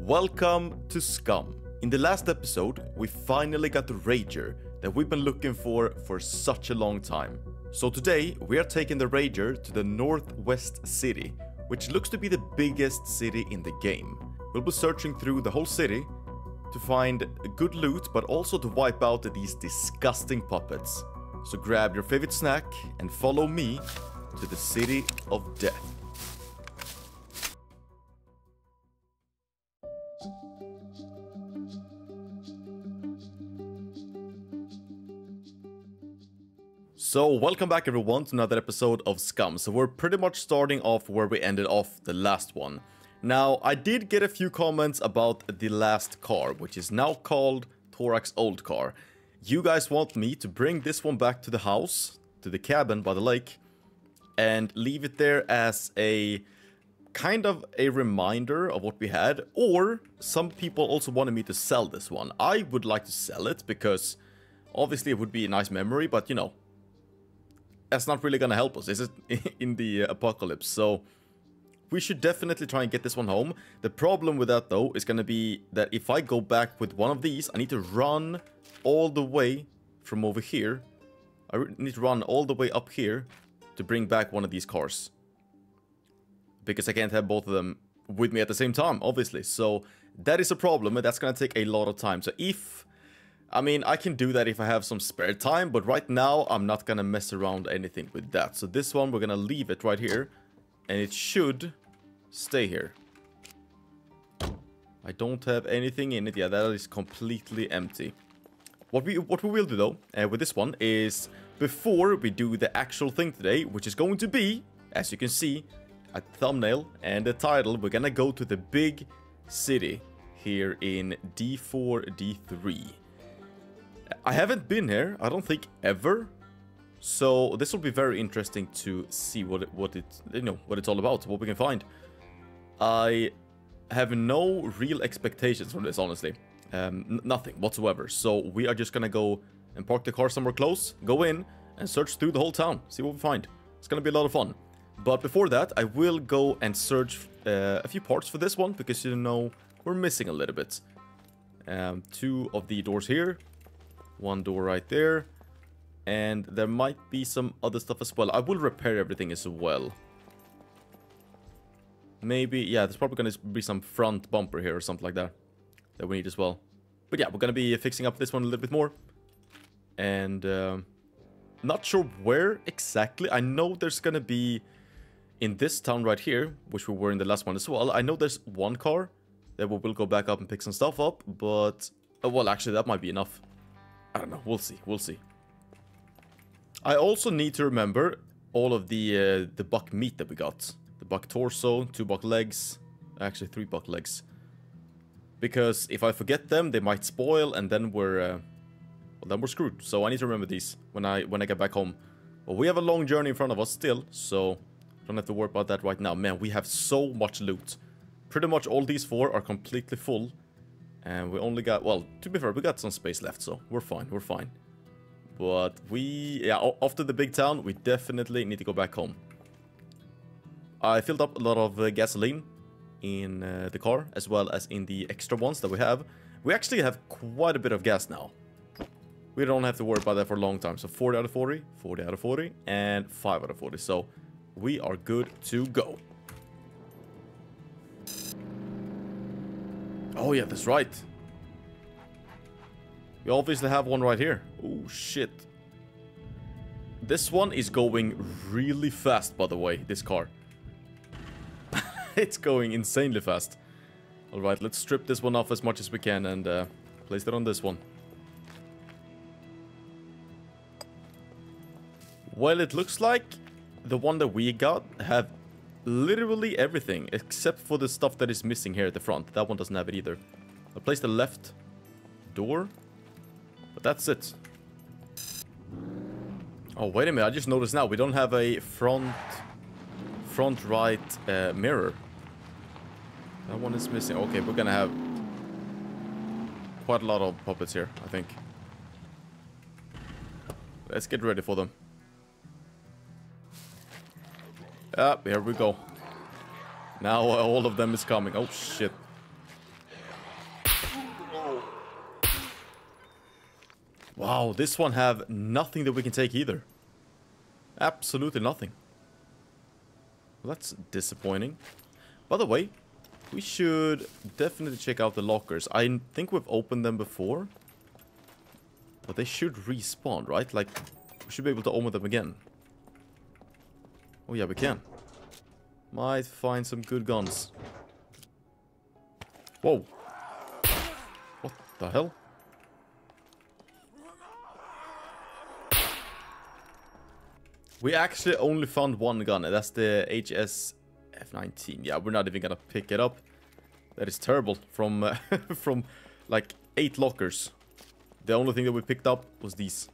Welcome to Scum. In the last episode, we finally got the Rager that we've been looking for for such a long time. So today, we are taking the Rager to the Northwest City, which looks to be the biggest city in the game. We'll be searching through the whole city to find good loot, but also to wipe out these disgusting puppets. So grab your favorite snack and follow me to the City of Death. So, welcome back everyone to another episode of Scum. So, we're pretty much starting off where we ended off the last one. Now, I did get a few comments about the last car, which is now called Torak's Old Car. You guys want me to bring this one back to the house, to the cabin by the lake, and leave it there as a kind of a reminder of what we had, or some people also wanted me to sell this one. I would like to sell it because obviously it would be a nice memory, but you know, that's not really gonna help us, is it? In the uh, apocalypse, so we should definitely try and get this one home. The problem with that though is gonna be that if I go back with one of these, I need to run all the way from over here. I need to run all the way up here to bring back one of these cars. Because I can't have both of them with me at the same time, obviously. So that is a problem and that's gonna take a lot of time. So if I mean, I can do that if I have some spare time, but right now I'm not gonna mess around anything with that. So this one, we're gonna leave it right here, and it should stay here. I don't have anything in it. Yeah, that is completely empty. What we what we will do though uh, with this one is before we do the actual thing today, which is going to be, as you can see, a thumbnail and the title, we're gonna go to the big city here in D4, D3. I haven't been here, I don't think ever. So this will be very interesting to see what it, what it you know what it's all about, what we can find. I have no real expectations from this, honestly. Um, nothing whatsoever. So we are just gonna go and park the car somewhere close, go in, and search through the whole town, see what we find. It's gonna be a lot of fun. But before that, I will go and search uh, a few parts for this one, because you know, we're missing a little bit. Um, two of the doors here, one door right there. And there might be some other stuff as well. I will repair everything as well. Maybe, yeah, there's probably going to be some front bumper here or something like that. That we need as well. But yeah, we're going to be fixing up this one a little bit more. And, uh, not sure where exactly. I know there's going to be in this town right here, which we were in the last one as well. I know there's one car that we will go back up and pick some stuff up, but... Uh, well, actually, that might be enough. I don't know. We'll see. We'll see. I also need to remember all of the uh, the buck meat that we got. The buck torso, two buck legs, actually three buck legs. Because if I forget them, they might spoil, and then we're uh, well, then we're screwed. So I need to remember these when I when I get back home. We have a long journey in front of us still, so don't have to worry about that right now. Man, we have so much loot. Pretty much all these four are completely full. And we only got, well, to be fair, we got some space left, so we're fine, we're fine. But we, yeah, after the big town, we definitely need to go back home. I filled up a lot of uh, gasoline in uh, the car, as well as in the extra ones that we have. We actually have quite a bit of gas now. We don't have to worry about that for a long time. So 40 out of 40, 40 out of 40, and 5 out of 40. So we are good to go. Oh yeah, that's right. We obviously have one right here. Oh shit. This one is going really fast, by the way, this car. it's going insanely fast. Alright, let's strip this one off as much as we can and uh, place it on this one. Well, it looks like the one that we got have literally everything except for the stuff that is missing here at the front. That one doesn't have it either. I'll place the left door, but that's it. Oh, wait a minute. I just noticed now we don't have a front front right uh, mirror. That one is missing. Okay, we're gonna have quite a lot of puppets here, I think. Let's get ready for them. Up, here we go. Now uh, all of them is coming. Oh, shit. Wow, this one have nothing that we can take either. Absolutely nothing. Well, that's disappointing. By the way, we should definitely check out the lockers. I think we've opened them before. But they should respawn, right? Like, we should be able to open them again. Oh yeah, we can. Might find some good guns. Whoa. What the hell? We actually only found one gun, and that's the HS F19. Yeah, we're not even gonna pick it up. That is terrible. From, uh, from like, eight lockers. The only thing that we picked up was these.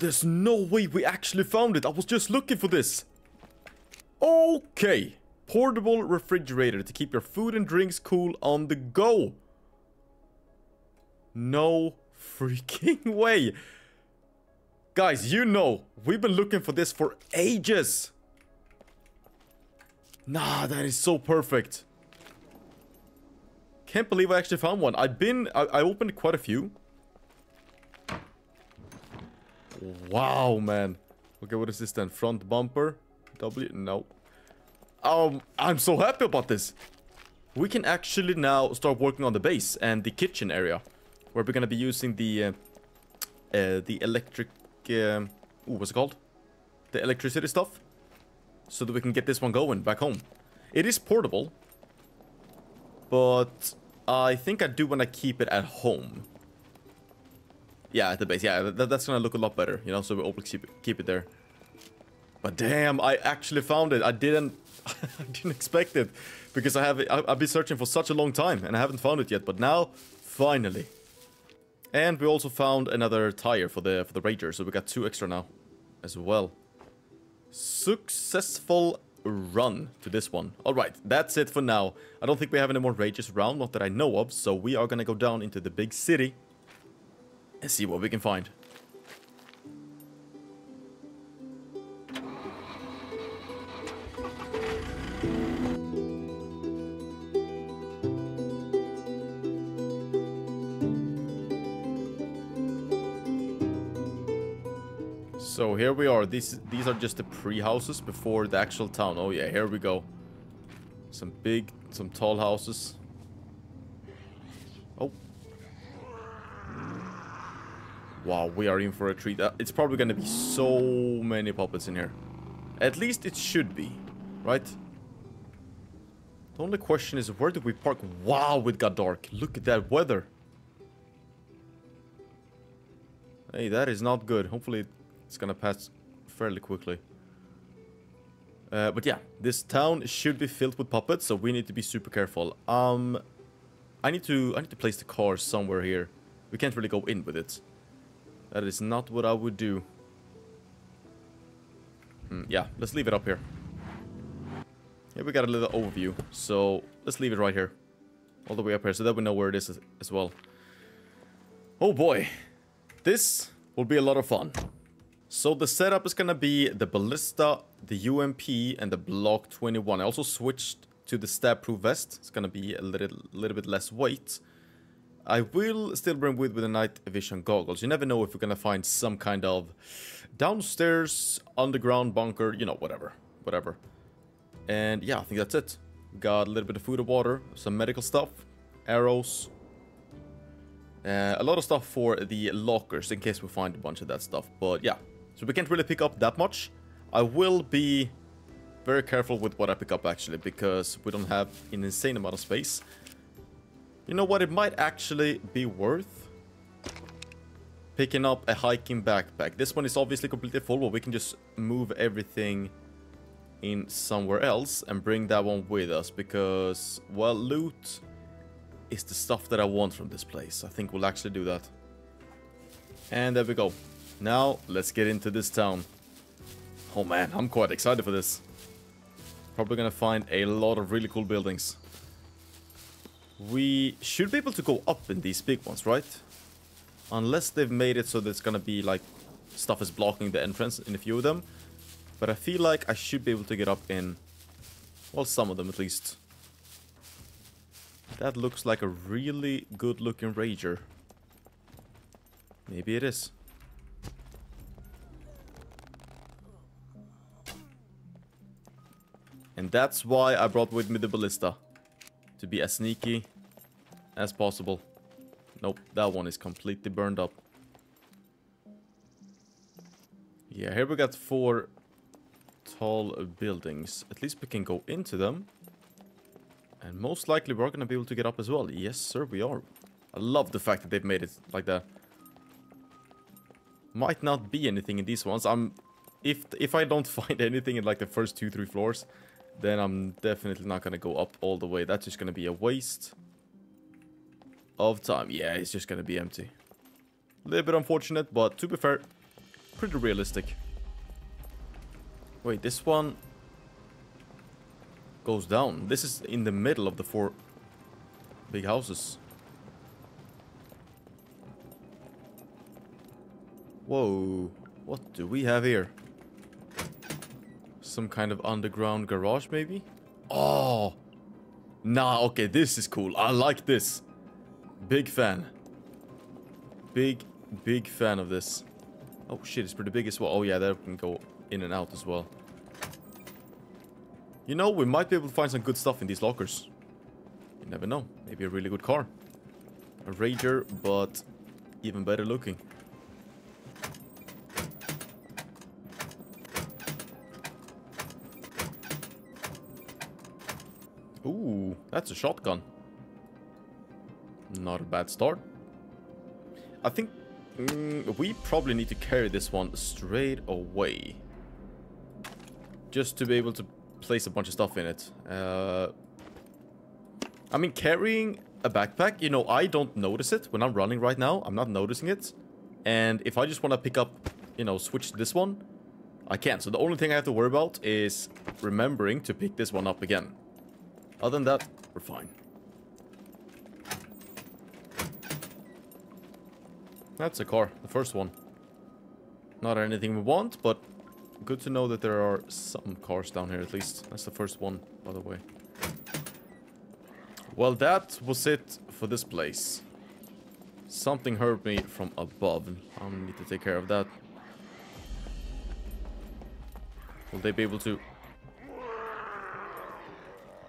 There's no way we actually found it. I was just looking for this. Okay. Portable refrigerator to keep your food and drinks cool on the go. No freaking way. Guys, you know, we've been looking for this for ages. Nah, that is so perfect. Can't believe I actually found one. I've been, I, I opened quite a few. Wow, man. Okay, what is this then? Front bumper? W? No. Um, I'm so happy about this. We can actually now start working on the base and the kitchen area. Where we're gonna be using the, uh, uh, the electric, um, ooh, what's it called? The electricity stuff. So that we can get this one going back home. It is portable. But I think I do want to keep it at home. Yeah, at the base. Yeah, that, that's gonna look a lot better, you know, so we'll keep it, keep it there. But damn, I actually found it. I didn't I didn't expect it because I have I've been searching for such a long time and I haven't found it yet. But now, finally. And we also found another tire for the for the Rager, so we got two extra now, as well. Successful run to this one. All right, that's it for now. I don't think we have any more Ragers around, not that I know of. So we are gonna go down into the big city and see what we can find. So here we are. These these are just the pre-houses before the actual town. Oh yeah, here we go. Some big, some tall houses. Wow, we are in for a treat. Uh, it's probably gonna be so many puppets in here. At least it should be, right? The only question is, where do we park? Wow, it got dark. Look at that weather. Hey, that is not good. Hopefully it's gonna pass fairly quickly. Uh, but yeah, this town should be filled with puppets, so we need to be super careful. Um, I need to I need to place the car somewhere here. We can't really go in with it. That is not what I would do. Hmm, yeah, let's leave it up here. Here we got a little overview, so let's leave it right here. All the way up here, so that we know where it is as well. Oh boy, this will be a lot of fun. So the setup is gonna be the Ballista, the UMP, and the Block 21. I also switched to the stab-proof vest. It's gonna be a little, little bit less weight. I will still bring with with the night vision goggles. You never know if we're gonna find some kind of downstairs, underground bunker, you know, whatever. Whatever. And yeah, I think that's it. Got a little bit of food and water, some medical stuff, arrows, uh, a lot of stuff for the lockers in case we find a bunch of that stuff. But yeah, so we can't really pick up that much. I will be very careful with what I pick up actually, because we don't have an insane amount of space. You know what, it might actually be worth picking up a hiking backpack. This one is obviously completely full, but we can just move everything in somewhere else and bring that one with us because, well, loot is the stuff that I want from this place. I think we'll actually do that. And there we go. Now, let's get into this town. Oh man, I'm quite excited for this. Probably gonna find a lot of really cool buildings. We should be able to go up in these big ones, right? Unless they've made it so it's gonna be like stuff is blocking the entrance in a few of them. But I feel like I should be able to get up in... Well, some of them at least. That looks like a really good looking Rager. Maybe it is. And that's why I brought with me the ballista. To be as sneaky as possible. Nope, that one is completely burned up. Yeah, here we got four tall buildings. At least we can go into them. And most likely we're going to be able to get up as well. Yes, sir, we are. I love the fact that they've made it like that. Might not be anything in these ones. I'm if if I don't find anything in like the first two, three floors, then I'm definitely not going to go up all the way. That's just going to be a waste of time. Yeah, it's just going to be empty. A little bit unfortunate, but to be fair, pretty realistic. Wait, this one goes down. This is in the middle of the four big houses. Whoa, what do we have here? Some kind of underground garage, maybe? Oh! Nah, okay, this is cool. I like this. Big fan. Big, big fan of this. Oh shit, it's pretty big as well. Oh yeah, that can go in and out as well. You know, we might be able to find some good stuff in these lockers. You never know. Maybe a really good car. A Rager, but even better looking. Ooh, that's a shotgun. Not a bad start. I think mm, we probably need to carry this one straight away. Just to be able to place a bunch of stuff in it. Uh, I mean, carrying a backpack, you know, I don't notice it when I'm running right now. I'm not noticing it. And if I just want to pick up, you know, switch this one, I can't. So the only thing I have to worry about is remembering to pick this one up again. Other than that, we're fine. That's a car, the first one. Not anything we want, but good to know that there are some cars down here at least. That's the first one, by the way. Well, that was it for this place. Something hurt me from above. I'm need to take care of that. Will they be able to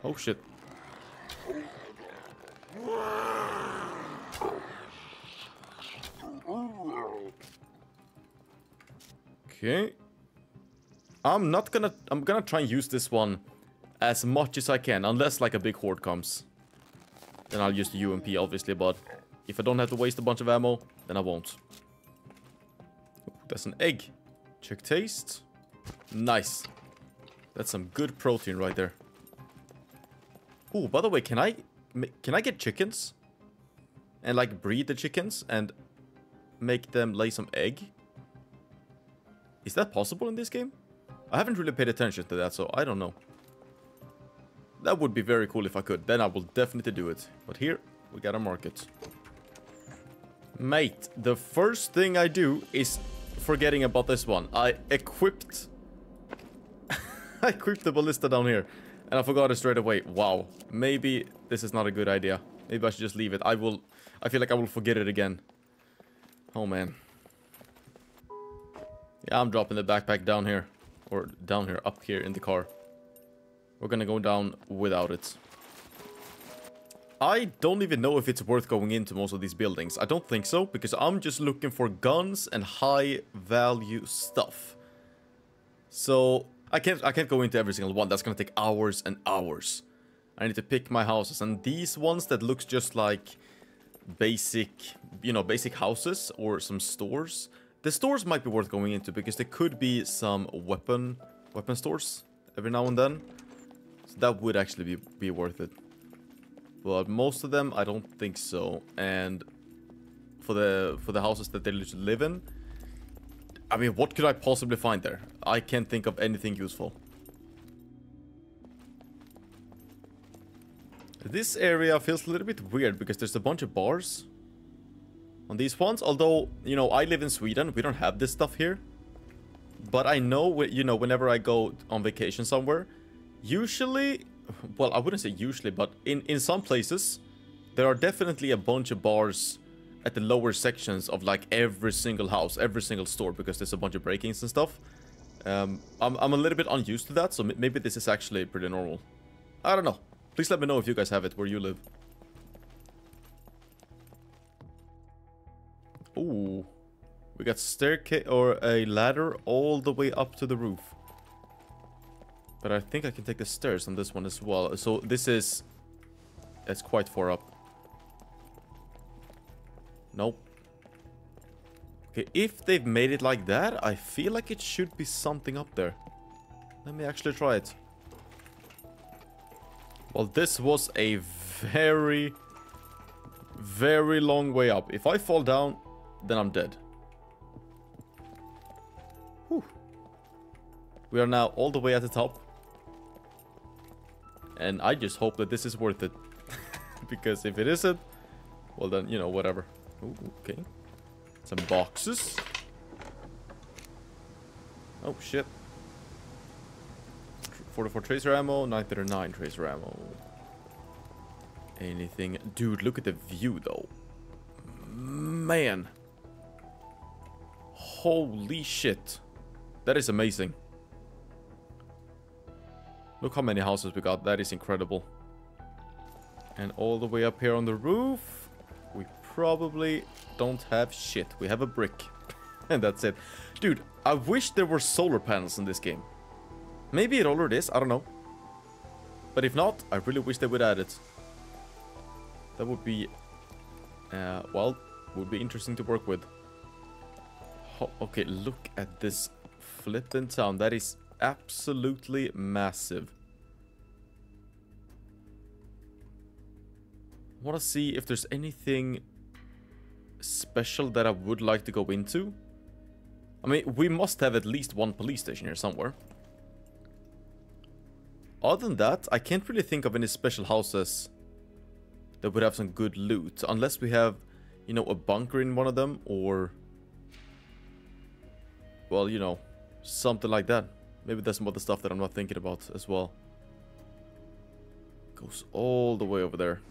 Oh shit. Okay. I'm not gonna... I'm gonna try and use this one as much as I can. Unless like a big horde comes. Then I'll use the UMP obviously, but... If I don't have to waste a bunch of ammo, then I won't. Ooh, that's an egg. Check taste. Nice. That's some good protein right there. Oh, by the way, can I can I get chickens? And like breed the chickens and make them lay some egg? Is that possible in this game? I haven't really paid attention to that, so I don't know. That would be very cool if I could. Then I will definitely do it. But here, we got a market. Mate, the first thing I do is forgetting about this one. I equipped... I equipped the ballista down here. And I forgot it straight away. Wow. Maybe this is not a good idea. Maybe I should just leave it. I will... I feel like I will forget it again. Oh, man. Yeah, I'm dropping the backpack down here. Or down here, up here in the car. We're gonna go down without it. I don't even know if it's worth going into most of these buildings. I don't think so, because I'm just looking for guns and high value stuff. So, I can't I can't go into every single one. That's gonna take hours and hours. I need to pick my houses. And these ones that looks just like basic, you know, basic houses or some stores. The stores might be worth going into because there could be some weapon weapon stores every now and then. So that would actually be, be worth it. But most of them, I don't think so. And for the for the houses that they live in, I mean, what could I possibly find there? I can't think of anything useful. This area feels a little bit weird because there's a bunch of bars on these ones. Although, you know, I live in Sweden. We don't have this stuff here. but I know, you know, whenever I go on vacation somewhere, usually, well, I wouldn't say usually, but in, in some places, there are definitely a bunch of bars at the lower sections of like every single house, every single store, because there's a bunch of break-ins and stuff. Um, I'm, I'm a little bit unused to that, so maybe this is actually pretty normal. I don't know. Please let me know if you guys have it where you live. Ooh. We got staircase or a ladder all the way up to the roof. But I think I can take the stairs on this one as well. So this is... It's quite far up. Nope. Okay, if they've made it like that, I feel like it should be something up there. Let me actually try it. Well, this was a very, very long way up. If I fall down, then I'm dead. Whew. We are now all the way at the top. And I just hope that this is worth it. because if it isn't, well then, you know, whatever. Ooh, okay. Some boxes. Oh, shit. 44 tracer ammo, 939 tracer ammo. Anything. Dude, look at the view, though. Man. Holy shit. That is amazing. Look how many houses we got. That is incredible. And all the way up here on the roof, probably don't have shit. We have a brick. and that's it. Dude, I wish there were solar panels in this game. Maybe it already is, I don't know. But if not, I really wish they would add it. That would be, uh, well, would be interesting to work with. Okay, look at this flippin' town. That is absolutely massive. want to see if there's anything special that I would like to go into. I mean, we must have at least one police station here somewhere. Other than that, I can't really think of any special houses that would have some good loot. Unless we have, you know, a bunker in one of them or... Well, you know, something like that. Maybe there's some other stuff that I'm not thinking about as well. Goes all the way over there.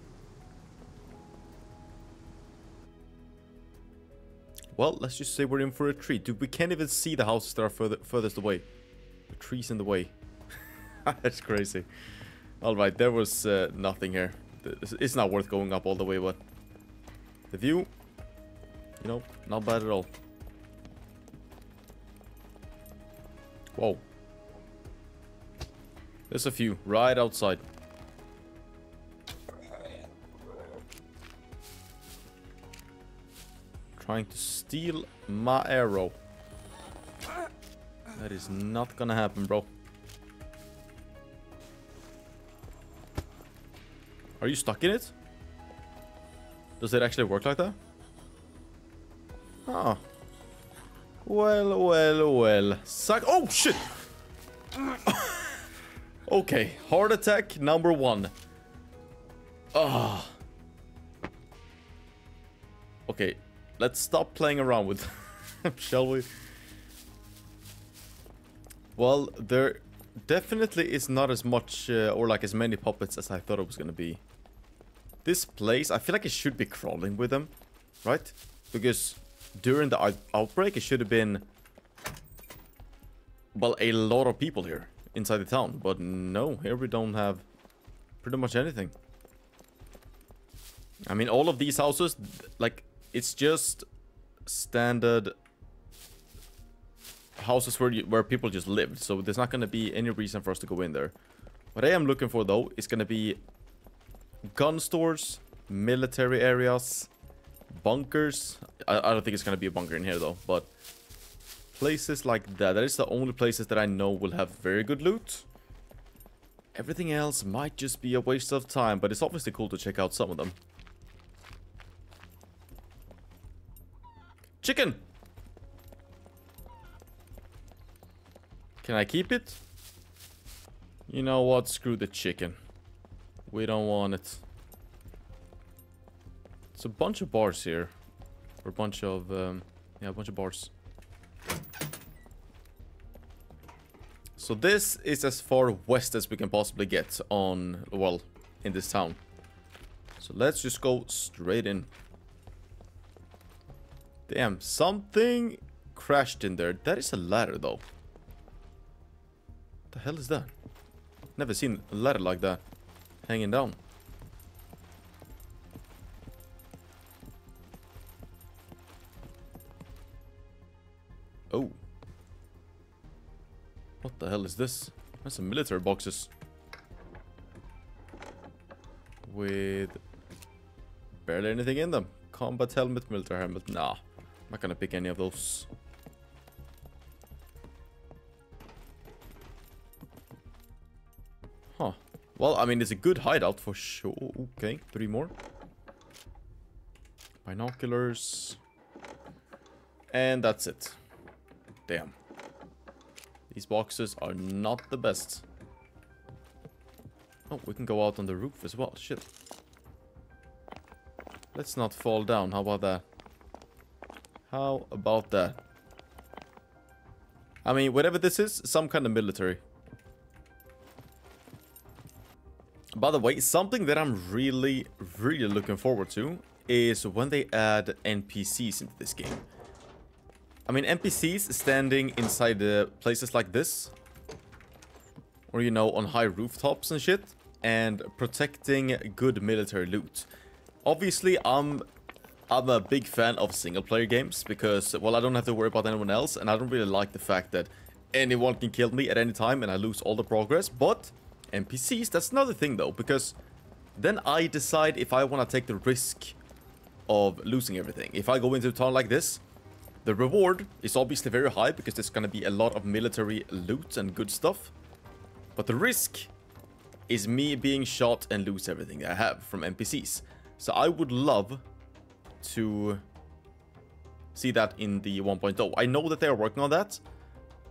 Well, let's just say we're in for a treat. Dude, we can't even see the houses that are further, furthest away. The trees in the way. That's crazy. Alright, there was uh, nothing here. It's not worth going up all the way, but... The view... You know, not bad at all. Whoa. There's a few right outside. Trying to steal my arrow. That is not gonna happen, bro. Are you stuck in it? Does it actually work like that? Oh. Well, well, well. Suck. Oh, shit! okay, heart attack number one. Ah. Okay, let's stop playing around with them, shall we? Well, there definitely is not as much uh, or like as many puppets as I thought it was gonna be. This place, I feel like it should be crawling with them, right? Because during the out outbreak, it should have been, well, a lot of people here inside the town. But no, here we don't have pretty much anything. I mean, all of these houses, like, it's just standard houses where you, where people just lived. So there's not going to be any reason for us to go in there. What I am looking for though is going to be gun stores, military areas, bunkers. I, I don't think it's going to be a bunker in here though, but places like that. That is the only places that I know will have very good loot. Everything else might just be a waste of time, but it's obviously cool to check out some of them. Chicken! Can I keep it? You know what? Screw the chicken. We don't want it. It's a bunch of bars here. Or a bunch of... Um, yeah, a bunch of bars. So this is as far west as we can possibly get on, well, in this town. So let's just go straight in. Damn, something crashed in there. That is a ladder, though. What the hell is that? Never seen a ladder like that. Hanging down. Oh. What the hell is this? That's some military boxes. With barely anything in them. Combat helmet, military helmet. Nah, not gonna pick any of those. Huh. Well, I mean, it's a good hideout for sure. Okay, three more. Binoculars. And that's it. Damn. These boxes are not the best. Oh, we can go out on the roof as well. Shit. Let's not fall down. How about that? How about that? I mean, whatever this is, some kind of military. By the way, something that I'm really, really looking forward to is when they add NPCs into this game. I mean, NPCs standing inside the places like this. Or, you know, on high rooftops and shit. And protecting good military loot. Obviously, I'm I'm a big fan of single-player games because, well, I don't have to worry about anyone else, and I don't really like the fact that anyone can kill me at any time and I lose all the progress. But NPCs, that's another thing though, because then I decide if I want to take the risk of losing everything. If I go into a town like this, the reward is obviously very high because there's going to be a lot of military loot and good stuff. But the risk is me being shot and lose everything I have from NPCs. So I would love to see that in the 1.0. I know that they are working on that,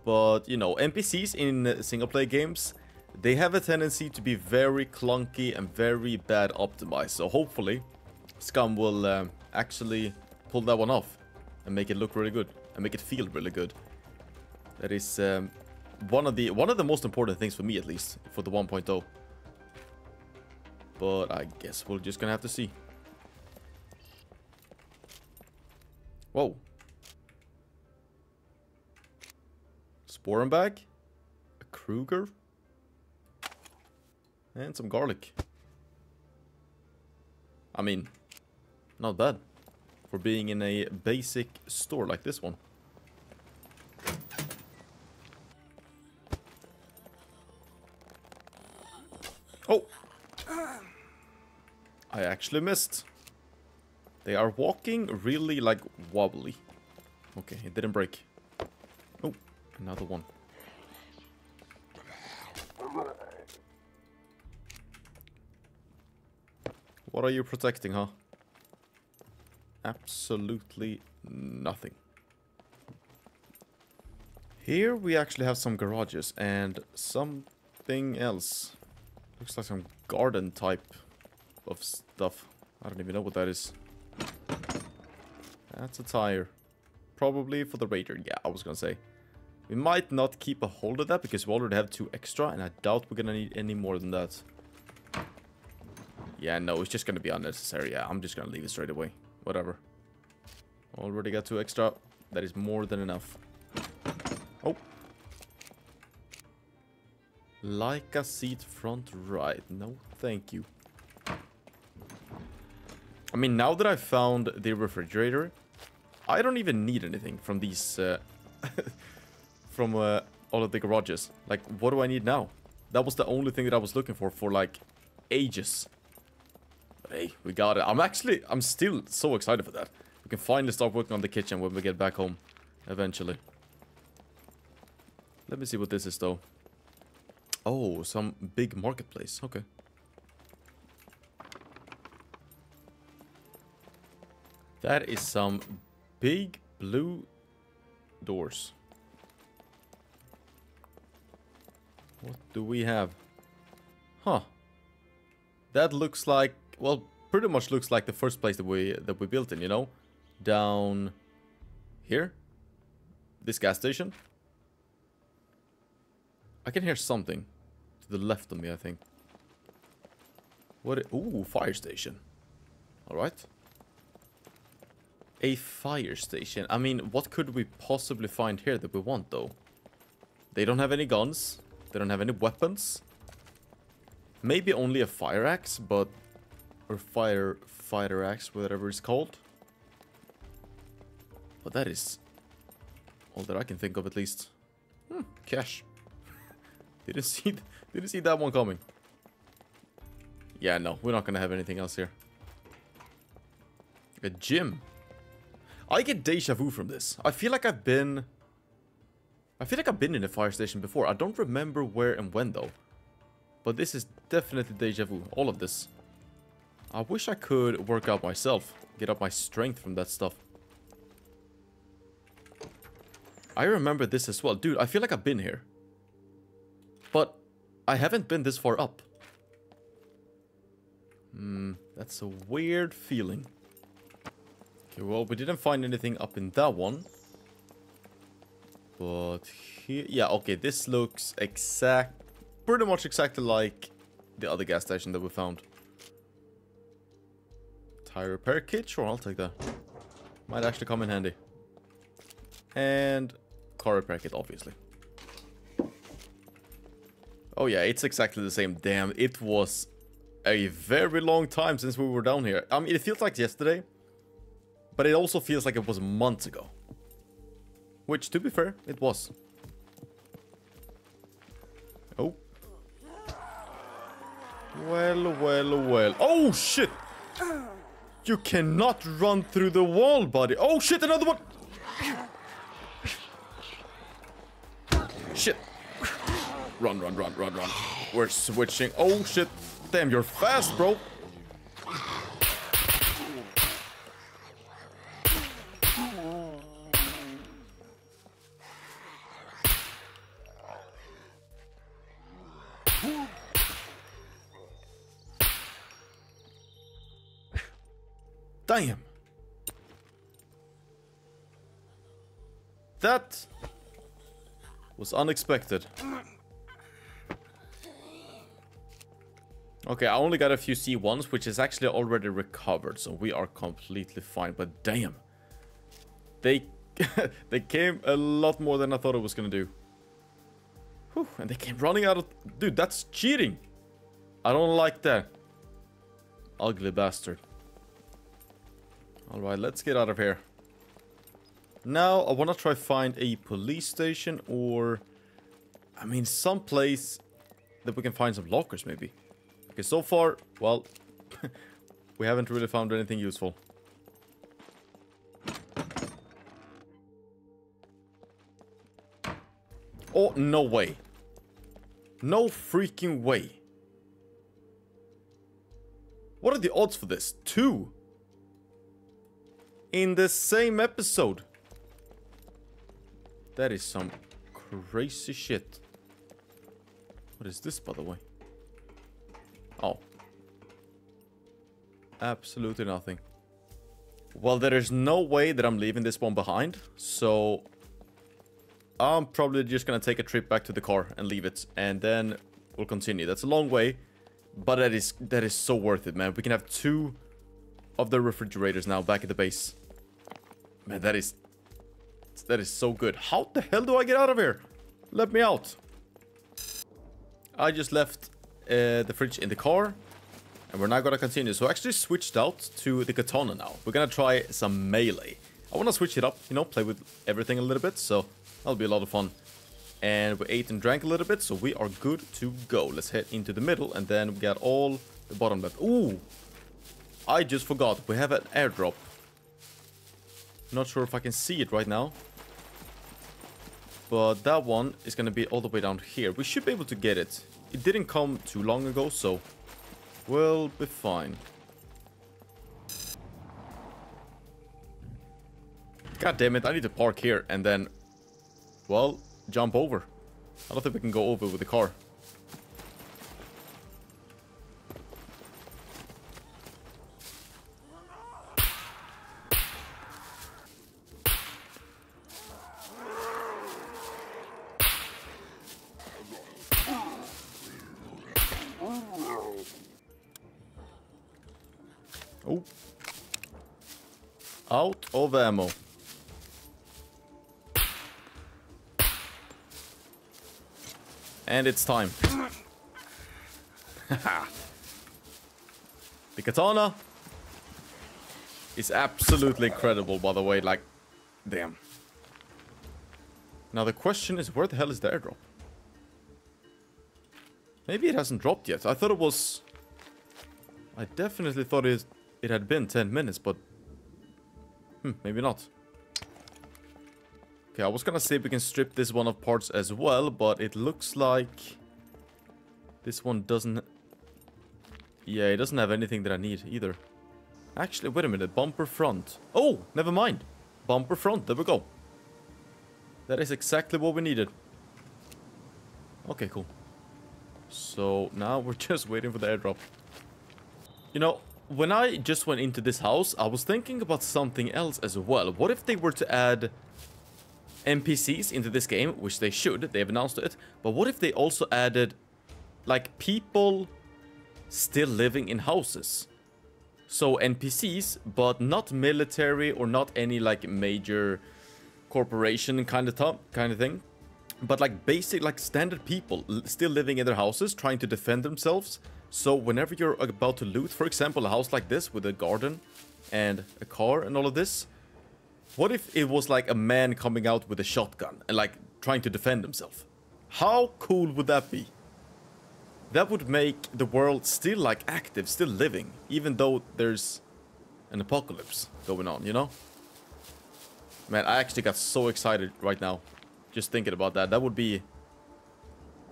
but you know, NPCs in single player games, they have a tendency to be very clunky and very bad optimized. So hopefully, Scum will uh, actually pull that one off and make it look really good and make it feel really good. That is um, one of the one of the most important things for me at least for the 1.0. But I guess we're just gonna have to see. Whoa. Sporenbag? A Kruger? And some garlic. I mean, not bad for being in a basic store like this one. Oh! I actually missed. They are walking really, like, wobbly. Okay, it didn't break. Oh, another one. What are you protecting, huh? Absolutely nothing. Here we actually have some garages and something else. Looks like some garden type of stuff. I don't even know what that is. That's a tire. Probably for the Rager. Yeah, I was gonna say. We might not keep a hold of that because we already have two extra and I doubt we're gonna need any more than that. Yeah, no, it's just gonna be unnecessary. Yeah, I'm just gonna leave it straight away. Whatever. Already got two extra. That is more than enough. Oh. Like a seat front right. No, thank you. I mean, now that I've found the refrigerator, I don't even need anything from these, uh, from uh, all of the garages. Like, what do I need now? That was the only thing that I was looking for for, like, ages. But hey, we got it. I'm actually, I'm still so excited for that. We can finally start working on the kitchen when we get back home, eventually. Let me see what this is, though. Oh, some big marketplace. Okay. That is some big blue doors. What do we have? Huh. That looks like, well, pretty much looks like the first place that we that we built in, you know? Down here. This gas station. I can hear something. To the left of me, I think. What? Ooh, fire station. Alright. A fire station. I mean, what could we possibly find here that we want, though? They don't have any guns. They don't have any weapons. Maybe only a fire axe, but... Or fire... Fighter axe, whatever it's called. But that is... All that I can think of, at least. Hmm, cash. didn't see... Didn't see that one coming. Yeah, no, we're not gonna have anything else here. A gym. I get deja vu from this. I feel like I've been... I feel like I've been in a fire station before. I don't remember where and when though. But this is definitely deja vu. All of this. I wish I could work out myself. Get up my strength from that stuff. I remember this as well. Dude, I feel like I've been here. But I haven't been this far up. Hmm, that's a weird feeling. Okay, well, we didn't find anything up in that one. But here... Yeah, okay, this looks exact... Pretty much exactly like the other gas station that we found. Tire repair kit? Sure, I'll take that. Might actually come in handy. And car repair kit, obviously. Oh yeah, it's exactly the same. Damn, it was a very long time since we were down here. I mean, it feels like yesterday. But it also feels like it was months ago. Which, to be fair, it was. Oh. Well, well, well. Oh, shit! You cannot run through the wall, buddy. Oh, shit, another one! Shit. Run, run, run, run, run. We're switching. Oh, shit. Damn, you're fast, bro. That was unexpected. Okay, I only got a few C1s, which is actually already recovered, so we are completely fine. But damn, they they came a lot more than I thought it was gonna do. Whew, and they came running out of... Dude, that's cheating. I don't like that. Ugly bastard. Alright, let's get out of here. Now, I want to try find a police station or... I mean, some place that we can find some lockers, maybe. Okay, so far, well, we haven't really found anything useful. Oh, no way. No freaking way. What are the odds for this? Two in the same episode. That is some crazy shit. What is this, by the way? Oh. Absolutely nothing. Well, there is no way that I'm leaving this one behind, so... I'm probably just gonna take a trip back to the car and leave it, and then we'll continue. That's a long way, but that is that is so worth it, man. We can have two of the refrigerators now back at the base. Man, that is... That is so good. How the hell do I get out of here? Let me out. I just left uh, the fridge in the car. And we're now gonna continue. So I actually switched out to the katana now. We're gonna try some melee. I wanna switch it up, you know, play with everything a little bit. So that'll be a lot of fun. And we ate and drank a little bit, so we are good to go. Let's head into the middle, and then we got all the bottom left. Ooh! I just forgot, we have an airdrop not sure if I can see it right now. But that one is going to be all the way down here. We should be able to get it. It didn't come too long ago, so we'll be fine. God damn it, I need to park here and then, well, jump over. I don't think we can go over with the car. Oh. of ammo. And it's time. the katana is absolutely incredible, by the way. Like, damn. Now the question is, where the hell is the airdrop? Maybe it hasn't dropped yet. I thought it was... I definitely thought it, it had been 10 minutes, but... Hmm, maybe not. Okay, I was gonna if we can strip this one of parts as well, but it looks like... This one doesn't... Yeah, it doesn't have anything that I need either. Actually, wait a minute. Bumper front. Oh, never mind. Bumper front. There we go. That is exactly what we needed. Okay, cool. So now we're just waiting for the airdrop. You know, when I just went into this house, I was thinking about something else as well. What if they were to add NPCs into this game, which they should, they have announced it, but what if they also added, like, people still living in houses? So NPCs, but not military or not any, like, major corporation kind of top kind of thing but like basic like standard people still living in their houses trying to defend themselves so whenever you're about to loot for example a house like this with a garden and a car and all of this what if it was like a man coming out with a shotgun and like trying to defend himself how cool would that be that would make the world still like active still living even though there's an apocalypse going on you know Man, I actually got so excited right now. Just thinking about that. That would be...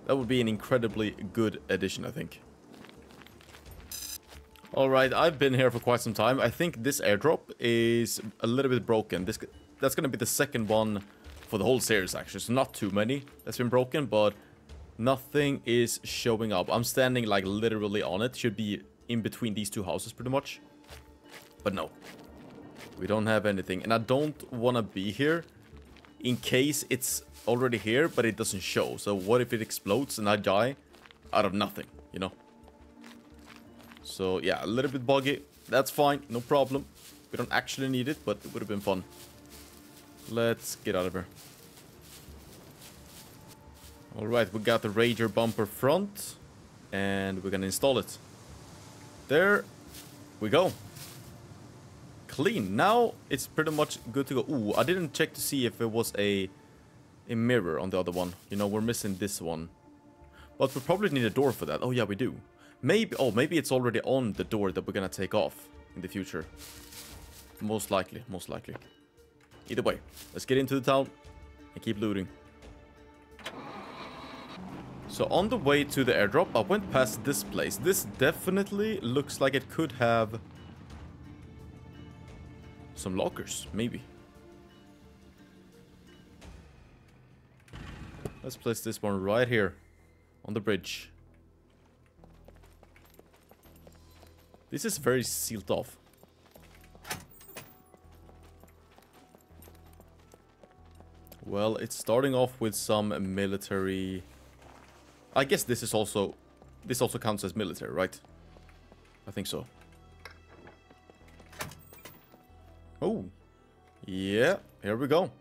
That would be an incredibly good addition, I think. Alright, I've been here for quite some time. I think this airdrop is a little bit broken. This That's going to be the second one for the whole series, actually. So not too many that's been broken, but nothing is showing up. I'm standing, like, literally on it. Should be in between these two houses, pretty much. But no, we don't have anything. And I don't want to be here in case it's already here, but it doesn't show. So what if it explodes and I die out of nothing, you know? So yeah, a little bit buggy. That's fine, no problem. We don't actually need it, but it would have been fun. Let's get out of here. Alright, we got the Rager bumper front. And we're gonna install it. There we go clean. Now it's pretty much good to go. Ooh, I didn't check to see if it was a a mirror on the other one. You know, we're missing this one. But we probably need a door for that. Oh, yeah, we do. Maybe, oh, maybe it's already on the door that we're gonna take off in the future. Most likely, most likely. Either way, let's get into the town and keep looting. So on the way to the airdrop, I went past this place. This definitely looks like it could have some lockers, maybe. Let's place this one right here on the bridge. This is very sealed off. Well, it's starting off with some military... I guess this is also... This also counts as military, right? I think so. Oh. Yeah, here we go.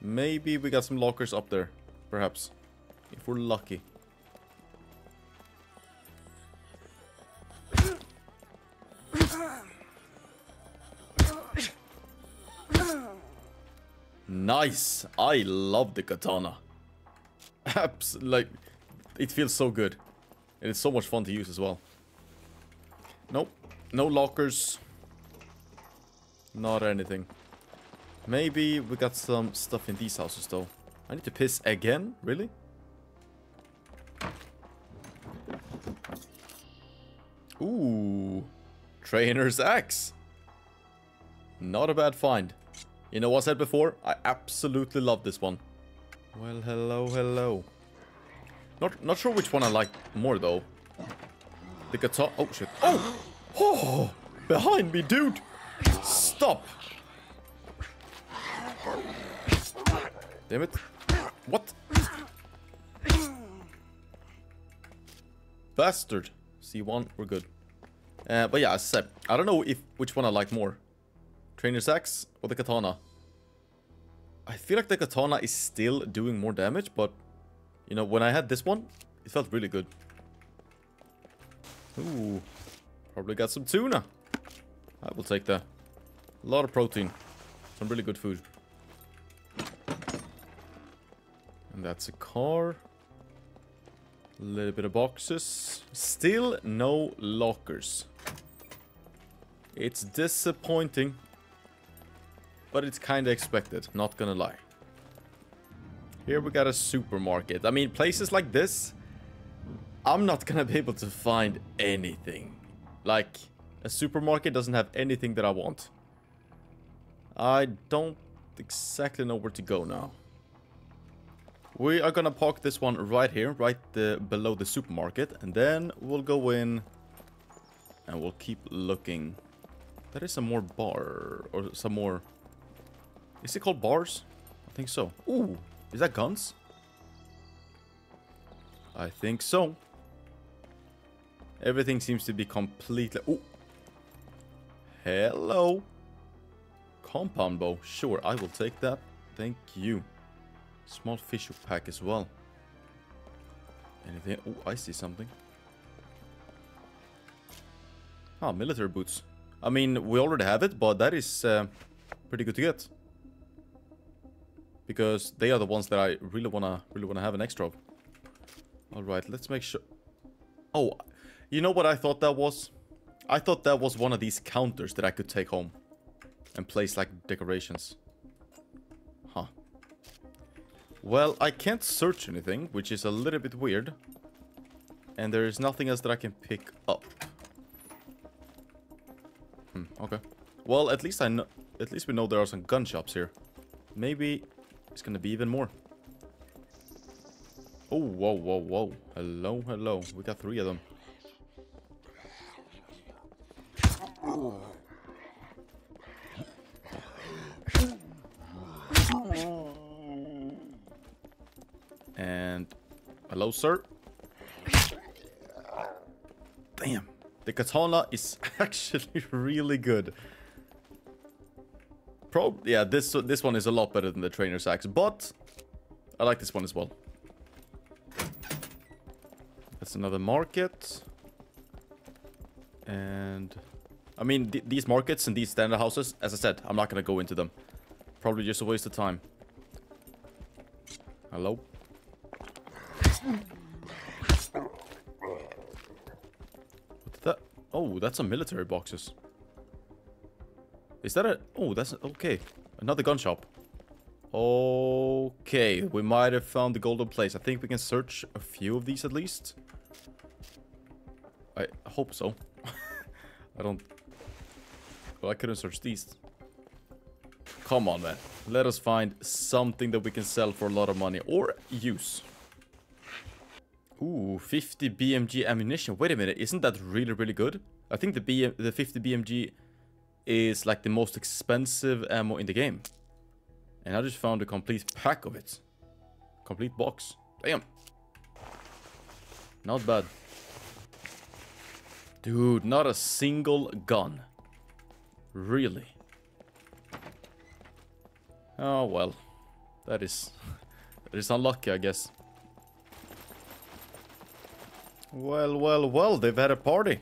Maybe we got some lockers up there. Perhaps. If we're lucky. Nice! I love the katana. Abs like, it feels so good. And it's so much fun to use as well. Nope. No lockers. Not anything. Maybe we got some stuff in these houses though. I need to piss again? Really? Ooh. Trainer's axe. Not a bad find. You know what I said before? I absolutely love this one. Well, hello, hello. Not not sure which one I like more though. The guitar. Oh shit. Oh! Oh! Behind me, dude! Stop! Damn it. What? Bastard. C1, we're good. Uh, but yeah, I said, I don't know if which one I like more. Trainer's Axe or the Katana? I feel like the Katana is still doing more damage, but... You know, when I had this one, it felt really good. Ooh. Probably got some tuna. I will take that. A lot of protein. Some really good food. And that's a car. A little bit of boxes. Still no lockers. It's disappointing. But it's kind of expected, not gonna lie. Here we got a supermarket. I mean, places like this, I'm not gonna be able to find anything. Like, a supermarket doesn't have anything that I want. I don't exactly know where to go now. We are gonna park this one right here, right uh, below the supermarket. And then we'll go in and we'll keep looking. There is some more bar, or some more... Is it called bars? I think so. Ooh, is that guns? I think so. Everything seems to be completely... Ooh. Hello. Compound bow. Sure, I will take that. Thank you. Small fish pack as well. Anything? Oh, I see something. Ah, military boots. I mean, we already have it, but that is uh, pretty good to get. Because they are the ones that I really wanna really wanna have an extra of. Alright, let's make sure... Oh, you know what I thought that was? I thought that was one of these counters that I could take home. And place like decorations. Huh. Well, I can't search anything, which is a little bit weird. And there is nothing else that I can pick up. Hmm, okay. Well, at least I know at least we know there are some gun shops here. Maybe it's gonna be even more. Oh, whoa, whoa, whoa. Hello, hello. We got three of them. And hello, sir. Damn. The katana is actually really good. Pro yeah, this this one is a lot better than the trainer's axe, but I like this one as well. That's another market. And I mean, th these markets and these standard houses, as I said, I'm not gonna go into them. Probably just a waste of time. Hello? What's that? Oh, that's some military boxes. Is that a... Oh, that's... Okay. Another gun shop. Okay. We might have found the golden place. I think we can search a few of these at least. I hope so. I don't... Well, I couldn't search these. Come on, man. Let us find something that we can sell for a lot of money. Or use. Ooh, 50 BMG ammunition. Wait a minute, isn't that really, really good? I think the BM the 50 BMG is like the most expensive ammo in the game. And I just found a complete pack of it. Complete box. Damn. Not bad. Dude, not a single gun. Really? Oh, well. That is... that is unlucky, I guess. Well, well, well, they've had a party.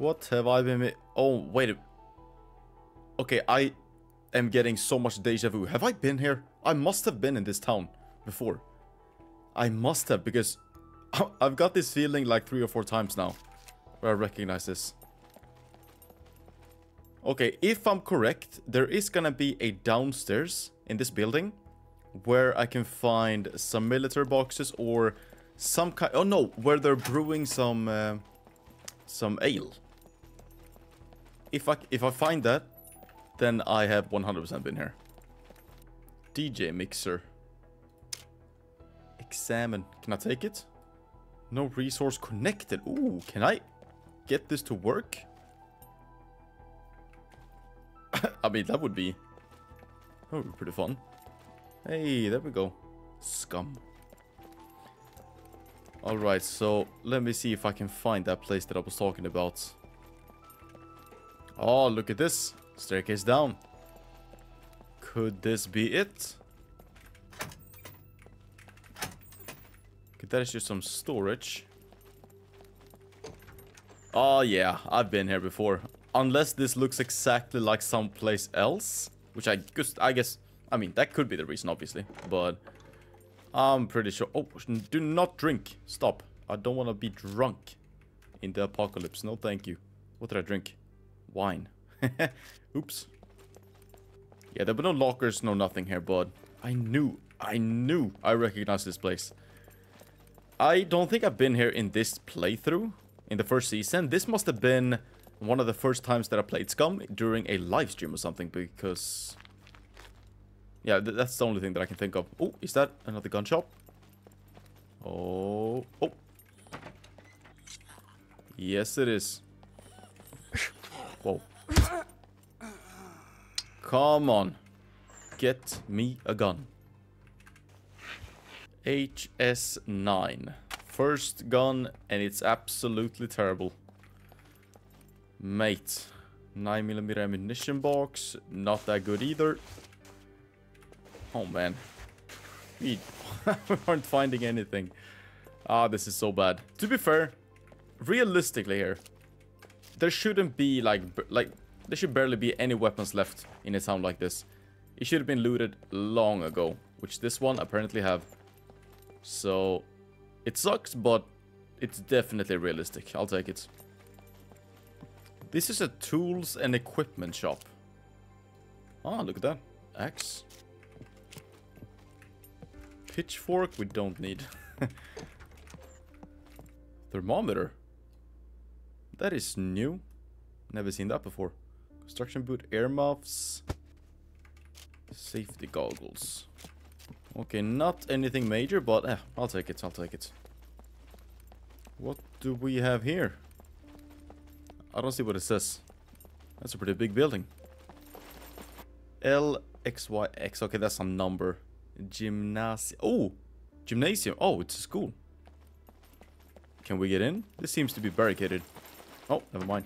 What have I been... Oh, wait. Okay, I am getting so much deja vu. Have I been here? I must have been in this town before. I must have, because I've got this feeling like three or four times now where I recognize this. Okay, if I'm correct, there is gonna be a downstairs in this building where I can find some military boxes or some kind... Oh no, where they're brewing some... Uh, some ale. If I, if I find that, then I have 100% been here. DJ mixer. Examine. Can I take it? No resource connected. Ooh, can I get this to work? I mean, that would be... That would be pretty fun. Hey, there we go. Scum. Alright, so let me see if I can find that place that I was talking about. Oh, look at this. Staircase down. Could this be it? Okay, that is just some storage. Oh yeah, I've been here before. Unless this looks exactly like someplace else. Which I guess, I guess, I mean, that could be the reason, obviously. But I'm pretty sure. Oh, do not drink. Stop. I don't want to be drunk in the apocalypse. No, thank you. What did I drink? Wine. Oops. Yeah, there were no lockers, no nothing here, bud. I knew, I knew I recognized this place. I don't think I've been here in this playthrough in the first season. This must have been one of the first times that I played Scum during a live stream or something because... Yeah, th that's the only thing that I can think of. Oh, is that another gun shop? Oh, oh. Yes, it is. Whoa. Come on. Get me a gun. HS9. First gun, and it's absolutely terrible. Mate. 9mm ammunition box. Not that good either. Oh, man. We, we aren't finding anything. Ah, this is so bad. To be fair, realistically here, there shouldn't be, like, like there should barely be any weapons left in a town like this. It should have been looted long ago, which this one apparently have. So, it sucks, but it's definitely realistic. I'll take it. This is a tools and equipment shop. Ah, look at that. Axe. Pitchfork we don't need. Thermometer. That is new. Never seen that before. Construction boot, earmuffs. Safety goggles. Okay, not anything major, but eh, I'll take it, I'll take it. What do we have here? I don't see what it says. That's a pretty big building. LXYX. Okay, that's a number. Gymnasium. Oh! Gymnasium. Oh, it's a school. Can we get in? This seems to be barricaded. Oh, never mind.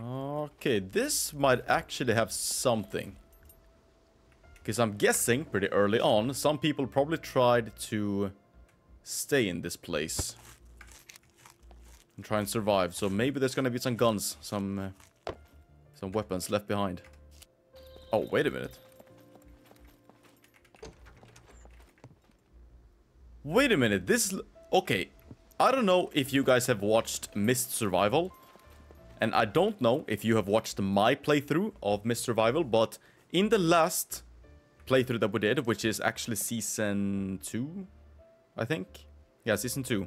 Okay, this might actually have something. Because I'm guessing, pretty early on, some people probably tried to stay in this place. And try and survive. So maybe there's gonna be some guns, some, uh, some weapons left behind. Oh, wait a minute. Wait a minute, this... Okay, I don't know if you guys have watched Mist Survival. And I don't know if you have watched my playthrough of Mist Survival, but in the last playthrough that we did, which is actually season 2, I think. Yeah, season 2.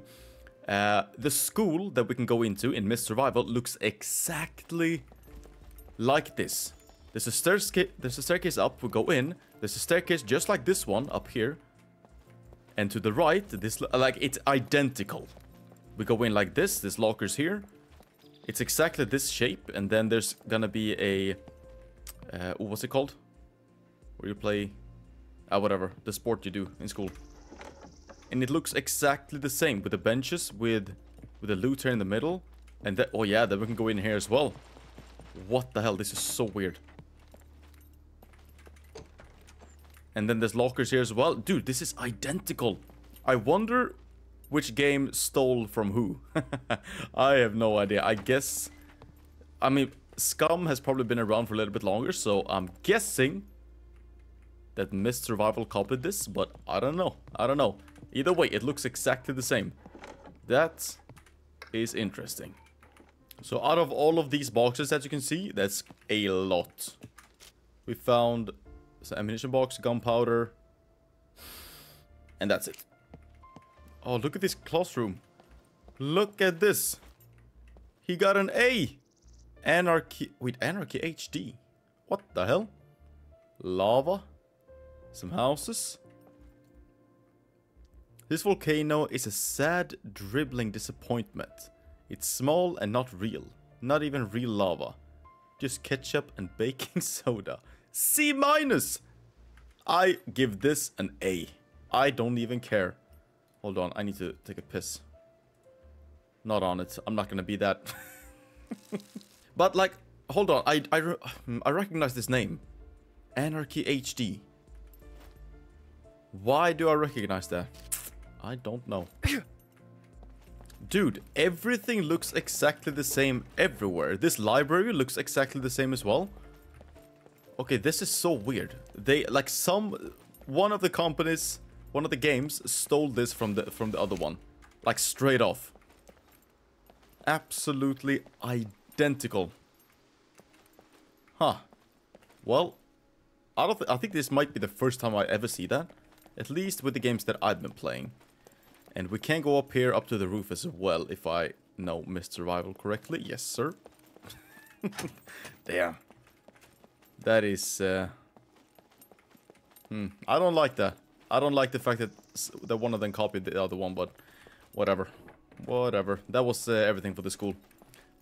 Uh, the school that we can go into in Mist Survival looks exactly like this. There's a, staircase, there's a staircase up, we go in. There's a staircase just like this one up here. And to the right, this like it's identical. We go in like this, this locker's here. It's exactly this shape, and then there's gonna be a... Uh, what's it called? Where you play... Ah, whatever. The sport you do in school. And it looks exactly the same, with the benches, with with the loot here in the middle. And that... Oh yeah, then we can go in here as well. What the hell? This is so weird. And then there's lockers here as well. Dude, this is identical. I wonder which game stole from who? I have no idea. I guess... I mean, Scum has probably been around for a little bit longer, so I'm guessing that Mist Survival copied this, but I don't know. I don't know. Either way, it looks exactly the same. That is interesting. So out of all of these boxes, as you can see, that's a lot. We found some ammunition box, gunpowder, and that's it. Oh, look at this classroom. Look at this. He got an A. Anarchy. Wait, Anarchy HD. What the hell? Lava. Some houses. This volcano is a sad, dribbling disappointment. It's small and not real. Not even real lava. Just ketchup and baking soda. C minus! I give this an A. I don't even care. Hold on, I need to take a piss. Not on it. I'm not gonna be that... but like, hold on, I I, re I recognize this name, Anarchy HD. Why do I recognize that? I don't know. Dude, everything looks exactly the same everywhere. This library looks exactly the same as well. Okay, this is so weird. They like some one of the companies, one of the games stole this from the from the other one. Like straight off. Absolutely identical. Huh. Well, I don't th I think this might be the first time I ever see that. At least with the games that I've been playing. And we can go up here, up to the roof as well, if I know Mist Survival correctly. Yes, sir. Damn. That is... Uh... Hmm. I don't like that. I don't like the fact that, that one of them copied the other one, but whatever. Whatever. That was uh, everything for the school.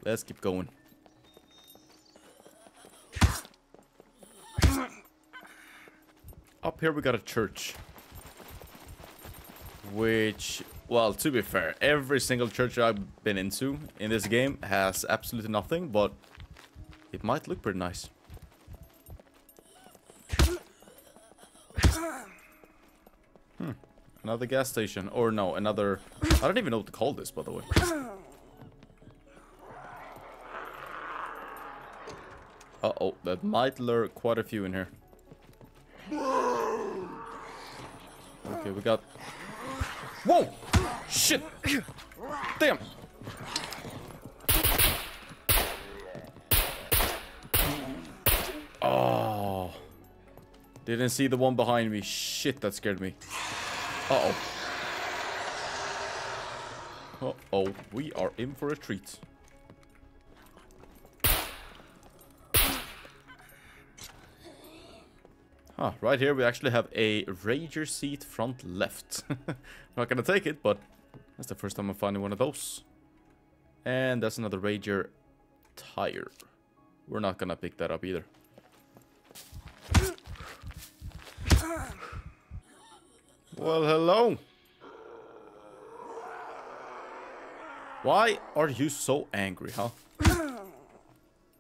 Let's keep going. Up here we got a church. Which, well, to be fair, every single church I've been into in this game has absolutely nothing, but it might look pretty nice. Hmm. Another gas station. Or no, another... I don't even know what to call this, by the way. Uh-oh, that might lure quite a few in here. Okay, we got Whoa! Shit! Damn! Oh. Didn't see the one behind me. Shit, that scared me. Uh-oh. Uh-oh. We are in for a treat. Ah, right here we actually have a Rager seat front left. Not gonna take it, but that's the first time I'm finding one of those. And that's another Rager tire. We're not gonna pick that up either. Well, hello. Why are you so angry, huh?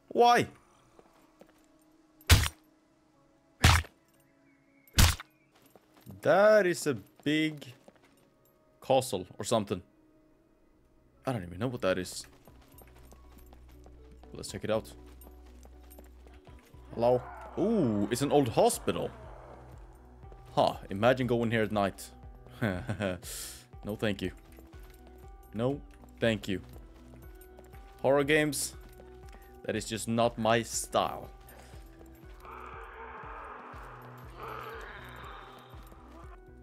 Why? That is a big castle or something. I don't even know what that is. Let's check it out. Hello? Ooh, it's an old hospital. Huh, imagine going here at night. no thank you. No thank you. Horror games, that is just not my style.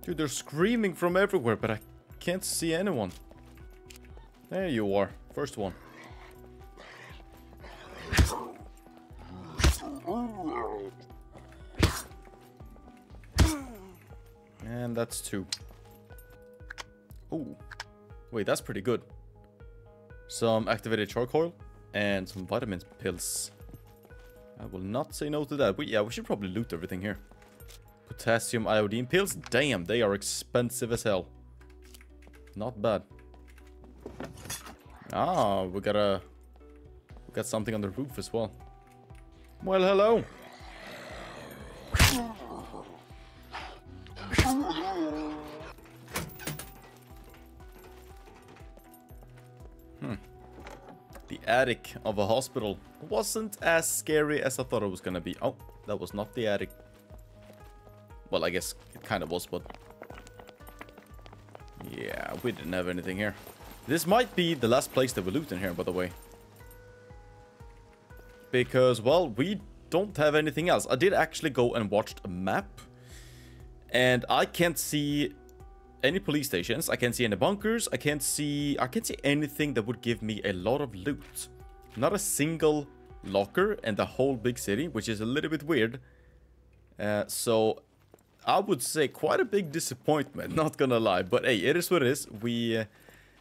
Dude, they're screaming from everywhere, but I can't see anyone. There you are. First one. That's two. Ooh. Wait, that's pretty good. Some activated charcoal and some vitamin pills. I will not say no to that. But yeah, we should probably loot everything here. Potassium iodine pills? Damn, they are expensive as hell. Not bad. Ah, we got a... We got something on the roof as well. Well, hello. Attic of a hospital wasn't as scary as I thought it was gonna be. Oh, that was not the attic. Well, I guess it kind of was, but... Yeah, we didn't have anything here. This might be the last place that we loot in here, by the way. Because, well, we don't have anything else. I did actually go and watched a map. And I can't see any police stations. I can't see any bunkers. I can't see... I can't see anything that would give me a lot of loot. Not a single locker in the whole big city, which is a little bit weird. Uh, so I would say quite a big disappointment, not gonna lie. But hey, it is what it is. We uh,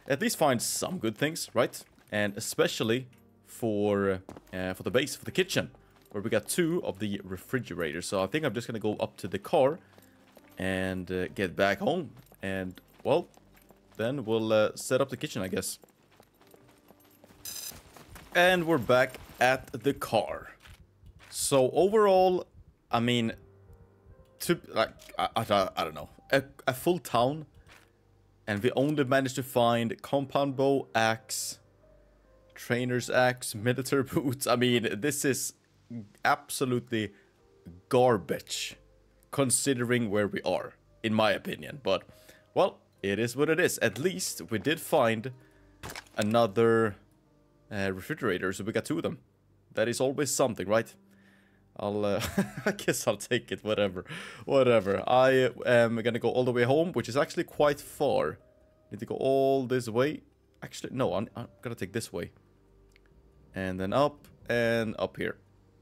at least find some good things, right? And especially for uh, for the base, for the kitchen, where we got two of the refrigerators. So I think I'm just gonna go up to the car and uh, get back home. And, well, then we'll uh, set up the kitchen, I guess. And we're back at the car. So overall, I mean, to like I, I, I don't know, a, a full town, and we only managed to find compound bow, axe, trainer's axe, military boots. I mean, this is absolutely garbage, considering where we are, in my opinion. But well, it is what it is. At least we did find another uh, refrigerator, so we got two of them. That is always something, right? I'll, uh, I guess I'll take it, whatever, whatever. I am gonna go all the way home, which is actually quite far. Need to go all this way. Actually, no, I'm, I'm gonna take this way. And then up and up here.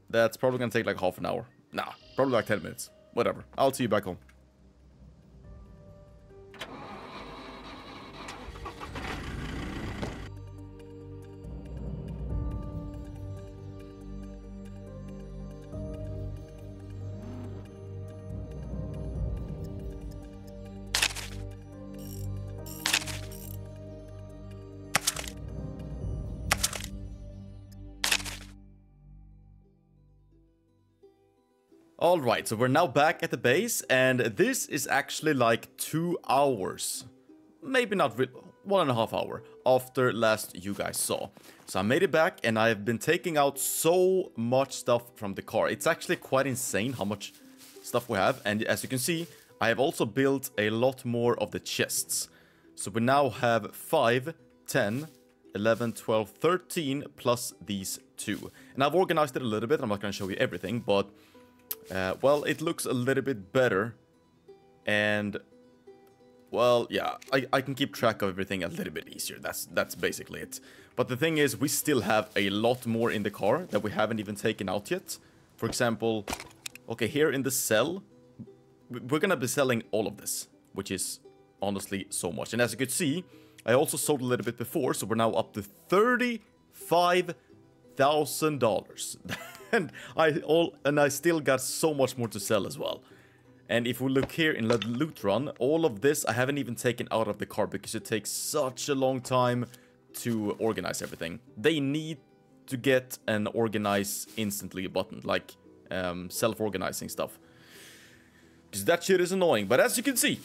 That's probably gonna take like half an hour. Nah, probably like 10 minutes. Whatever. I'll see you back home. Alright, so we're now back at the base, and this is actually like two hours. Maybe not one and a half hour after last you guys saw. So I made it back, and I have been taking out so much stuff from the car. It's actually quite insane how much stuff we have, and as you can see, I have also built a lot more of the chests. So we now have 5, 10, 11, 12, 13, plus these two. And I've organized it a little bit, I'm not going to show you everything, but uh, well, it looks a little bit better. And, well, yeah, I, I can keep track of everything a little bit easier. That's, that's basically it. But the thing is, we still have a lot more in the car that we haven't even taken out yet. For example, okay, here in the cell, we're gonna be selling all of this, which is honestly so much. And as you could see, I also sold a little bit before, so we're now up to $35,000. and I all and I still got so much more to sell as well. And if we look here in the loot run, all of this I haven't even taken out of the car because it takes such a long time to organize everything. They need to get an organize instantly button, like um, self-organizing stuff. Because that shit is annoying. But as you can see,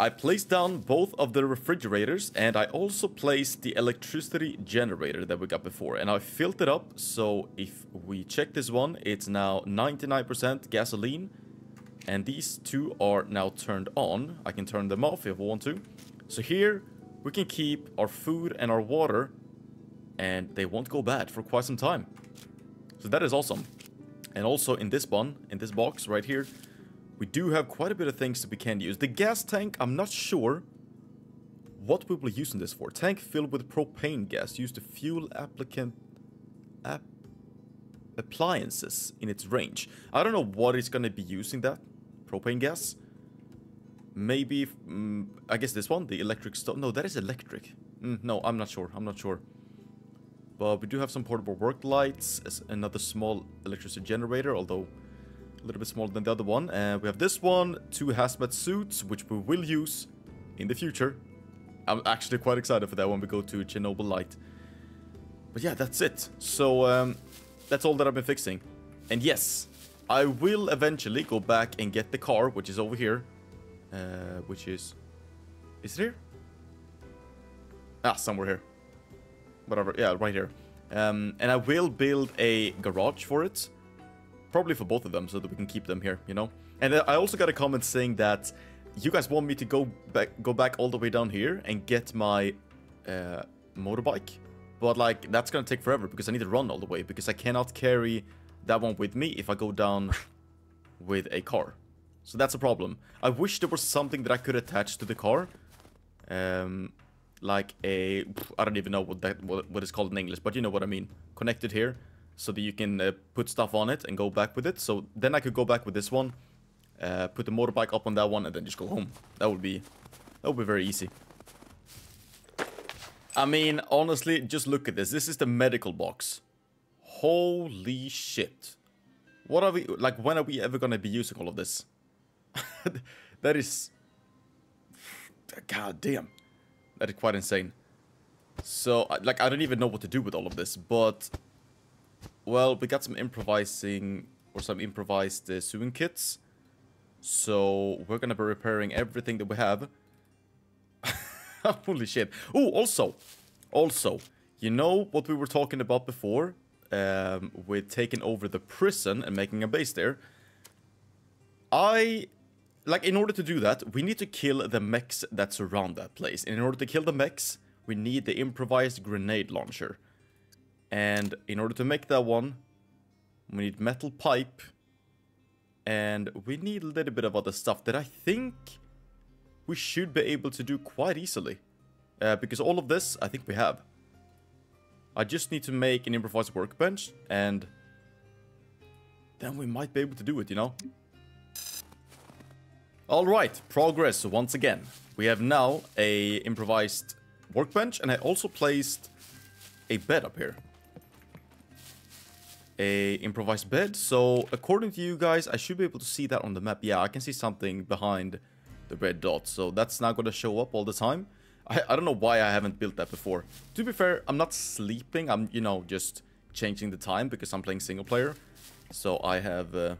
I placed down both of the refrigerators and I also placed the electricity generator that we got before and I filled it up so if we check this one it's now 99% gasoline and these two are now turned on. I can turn them off if I want to. So here we can keep our food and our water and they won't go bad for quite some time. So that is awesome. And also in this one, in this box right here, we do have quite a bit of things that we can use. The gas tank, I'm not sure what we will use this for. Tank filled with propane gas used to fuel applicant app appliances in its range. I don't know what it's going to be using that propane gas. Maybe, mm, I guess this one, the electric stove. No, that is electric. Mm, no, I'm not sure. I'm not sure. But we do have some portable work lights, another small electricity generator, although a little bit smaller than the other one. And we have this one, two hazmat suits, which we will use in the future. I'm actually quite excited for that when we go to Chernobyl Light. But yeah, that's it. So, um, that's all that I've been fixing. And yes, I will eventually go back and get the car, which is over here. Uh, which is... Is it here? Ah, somewhere here. Whatever, yeah, right here. Um, and I will build a garage for it. Probably for both of them, so that we can keep them here, you know? And I also got a comment saying that you guys want me to go back go back all the way down here and get my uh, motorbike. But, like, that's gonna take forever because I need to run all the way because I cannot carry that one with me if I go down with a car. So that's a problem. I wish there was something that I could attach to the car. Um, like a... I don't even know what that what, what it's called in English, but you know what I mean. Connected here so that you can uh, put stuff on it and go back with it. So then I could go back with this one, uh, put the motorbike up on that one, and then just go home. That would be that would be very easy. I mean, honestly, just look at this. This is the medical box. Holy shit. What are we, like, when are we ever gonna be using all of this? that is... God damn. That is quite insane. So, like, I don't even know what to do with all of this, but Well, we got some improvising or some improvised uh, sewing kits. So we're gonna be repairing everything that we have. Holy shit. Oh, also, also, you know what we were talking about before? Um, with taking over the prison and making a base there. I like in order to do that, we need to kill the mechs that surround that place. And in order to kill the mechs, we need the improvised grenade launcher. And in order to make that one, we need metal pipe. And we need a little bit of other stuff that I think we should be able to do quite easily. Uh, because all of this, I think we have. I just need to make an improvised workbench, and then we might be able to do it, you know? Alright, progress once again. We have now a improvised workbench, and I also placed a bed up here. A improvised bed, so according to you guys, I should be able to see that on the map. Yeah, I can see something behind the red dot, so that's not going to show up all the time. I, I don't know why I haven't built that before. To be fair, I'm not sleeping, I'm, you know, just changing the time because I'm playing single player. So I have uh,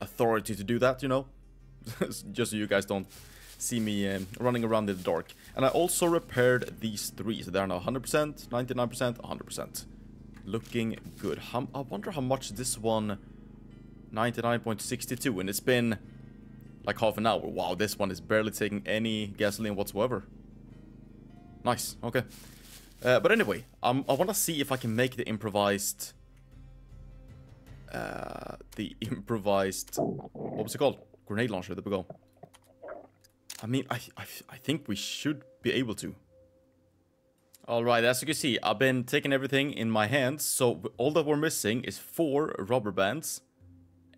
authority to do that, you know? just so you guys don't see me um, running around in the dark. And I also repaired these three, so they're now 100%, 99%, 100%. Looking good. How, I wonder how much this one... 99.62, and it's been like half an hour. Wow, this one is barely taking any gasoline whatsoever. Nice, okay. Uh, but anyway, um, I want to see if I can make the improvised... Uh, the improvised... What was it called? Grenade launcher, there we go. I mean, I, I, I think we should be able to. Alright, as you can see, I've been taking everything in my hands, so all that we're missing is four rubber bands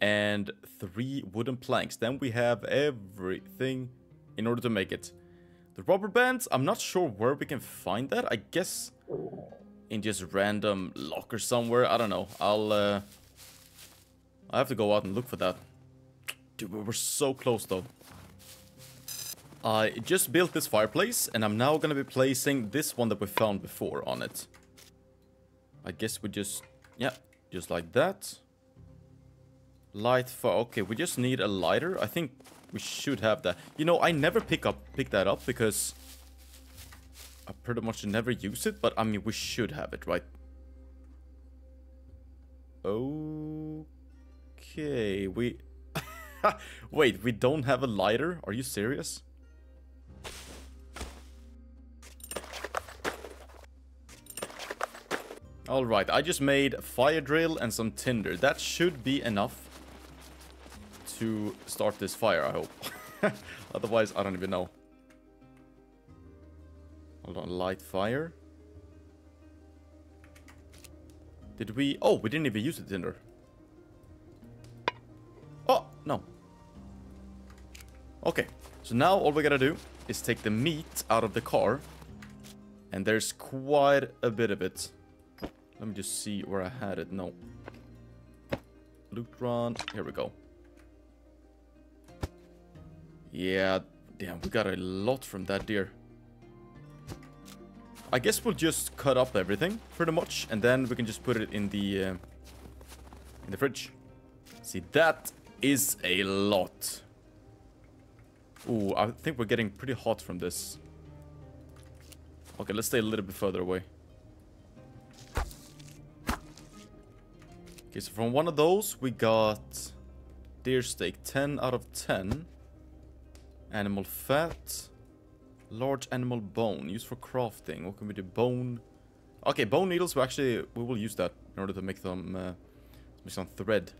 and three wooden planks. Then we have everything in order to make it. The rubber bands, I'm not sure where we can find that. I guess in just random locker somewhere. I don't know. I'll, uh... I have to go out and look for that. Dude, we were so close though. I just built this fireplace, and I'm now gonna be placing this one that we found before on it. I guess we just... Yeah, just like that. Light for... Okay, we just need a lighter. I think we should have that. You know, I never pick up pick that up because... I pretty much never use it, but I mean, we should have it, right? Oh okay, we... Wait, we don't have a lighter? Are you serious? Alright, I just made fire drill and some tinder. That should be enough to start this fire, I hope. Otherwise, I don't even know. Hold on, light fire. Did we... Oh, we didn't even use the tinder. Oh, no. Okay, so now all we gotta do is take the meat out of the car. And there's quite a bit of it. Let me just see where I had it. No. Loot run. Here we go. Yeah, damn, we got a lot from that deer. I guess we'll just cut up everything, pretty much, and then we can just put it in the, uh, in the fridge. See, that is a lot. Ooh, I think we're getting pretty hot from this. Okay, let's stay a little bit further away. Okay, so from one of those, we got deer steak, 10 out of 10. Animal fat. Large animal bone, used for crafting. What can we do? Bone. Okay, bone needles, we actually, we will use that in order to make them, uh, make some thread.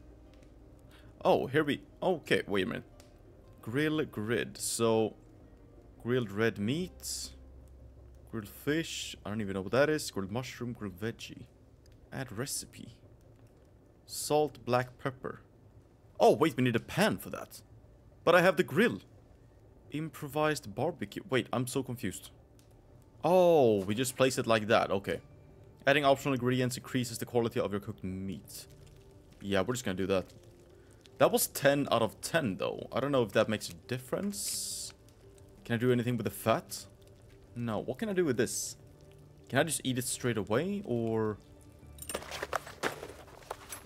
Oh, here we, okay, wait a minute. Grill grid, so, grilled red meat, grilled fish, I don't even know what that is, grilled mushroom, grilled veggie. Add recipe. Salt, black pepper. Oh, wait, we need a pan for that. But I have the grill. Improvised barbecue. Wait, I'm so confused. Oh, we just place it like that. Okay. Adding optional ingredients increases the quality of your cooked meat. Yeah, we're just gonna do that. That was 10 out of 10, though. I don't know if that makes a difference. Can I do anything with the fat? No. What can I do with this? Can I just eat it straight away, or...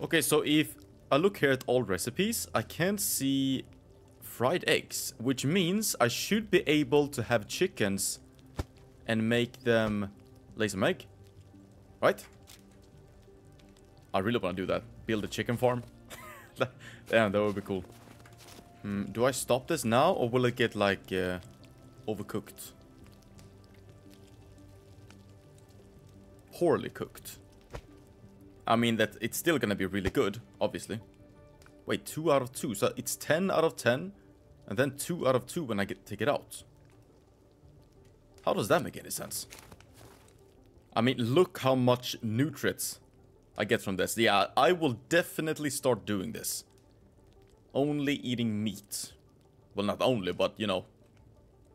Okay, so if I look here at all recipes, I can't see fried eggs, which means I should be able to have chickens and make them lay some egg. Right? I really want to do that. Build a chicken farm. Damn, that would be cool. Hmm, do I stop this now or will it get like uh, overcooked? Poorly cooked. I mean that it's still gonna be really good, obviously. Wait, 2 out of 2. So it's 10 out of 10. And then 2 out of 2 when I get take it out. How does that make any sense? I mean, look how much nutrients I get from this. Yeah, I will definitely start doing this. Only eating meat. Well, not only, but, you know.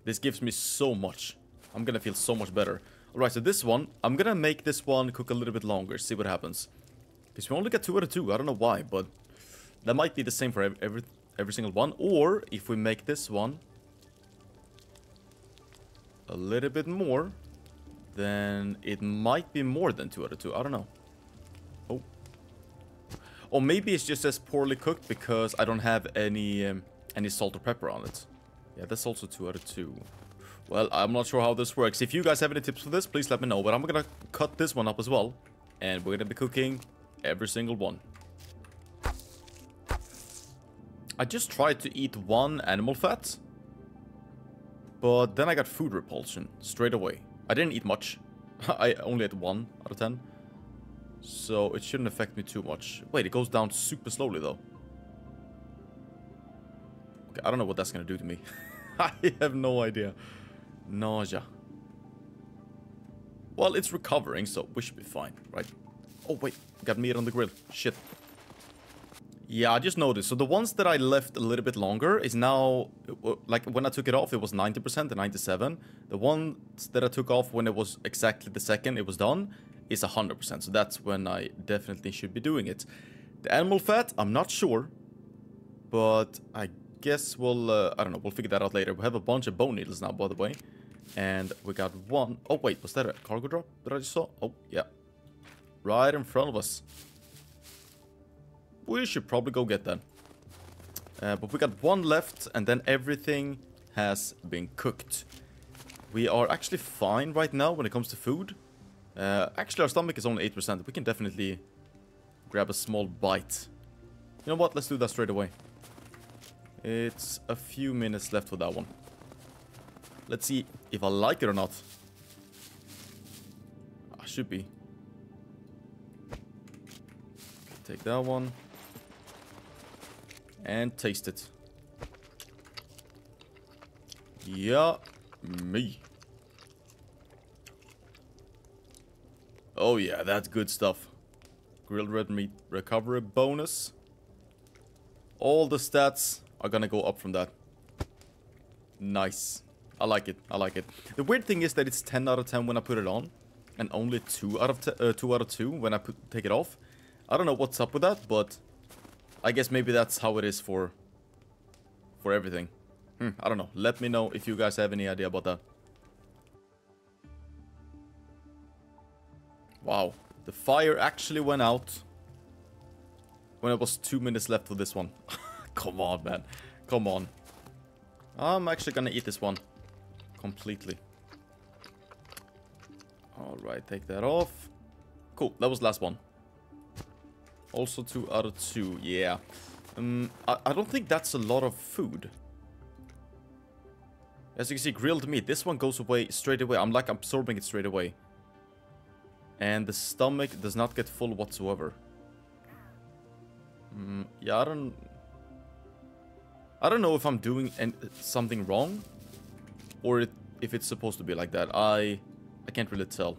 This gives me so much. I'm gonna feel so much better. Alright, so this one, I'm gonna make this one cook a little bit longer, see what happens. Because we only get 2 out of 2, I don't know why, but... That might be the same for every, every, single one. Or, if we make this one... A little bit more... Then it might be more than 2 out of 2, I don't know. Oh. Or maybe it's just as poorly cooked because I don't have any um, any salt or pepper on it. Yeah, that's also 2 out of 2. Well, I'm not sure how this works. If you guys have any tips for this, please let me know. But I'm gonna cut this one up as well. And we're gonna be cooking every single one. I just tried to eat one animal fat. But then I got food repulsion straight away. I didn't eat much. I only ate one out of 10. So it shouldn't affect me too much. Wait, it goes down super slowly though. Okay, I don't know what that's gonna do to me. I have no idea. Nausea. Well, it's recovering, so we should be fine, right? Oh, wait. Got meat on the grill. Shit. Yeah, I just noticed. So the ones that I left a little bit longer is now... Like, when I took it off, it was 90% and 97. The ones that I took off when it was exactly the second it was done is 100%. So that's when I definitely should be doing it. The animal fat, I'm not sure. But I guess we'll... Uh, I don't know, we'll figure that out later. We have a bunch of bone needles now, by the way. And we got one... Oh, wait, was that a cargo drop that I just saw? Oh, yeah. Right in front of us. We should probably go get that. Uh, but we got one left, and then everything has been cooked. We are actually fine right now when it comes to food. Uh, actually, our stomach is only 8%. We can definitely grab a small bite. You know what? Let's do that straight away. It's a few minutes left for that one. Let's see if I like it or not. I should be. Take that one. And taste it. Yeah, me. Oh yeah, that's good stuff. Grilled red meat recovery bonus. All the stats are gonna go up from that. Nice. I like it. I like it. The weird thing is that it's 10 out of 10 when I put it on. And only 2 out of uh, 2 out of 2 when I put, take it off. I don't know what's up with that, but... I guess maybe that's how it is for... For everything. Hmm, I don't know. Let me know if you guys have any idea about that. Wow. The fire actually went out. When it was 2 minutes left for this one. Come on, man. Come on. I'm actually gonna eat this one completely. Alright, take that off. Cool, that was last one. Also 2 out of 2, yeah. Um, I, I don't think that's a lot of food. As you can see, grilled meat. This one goes away straight away. I'm like absorbing it straight away. And the stomach does not get full whatsoever. Mm, yeah, I don't... I don't know if I'm doing something wrong or it, if it's supposed to be like that. I I can't really tell.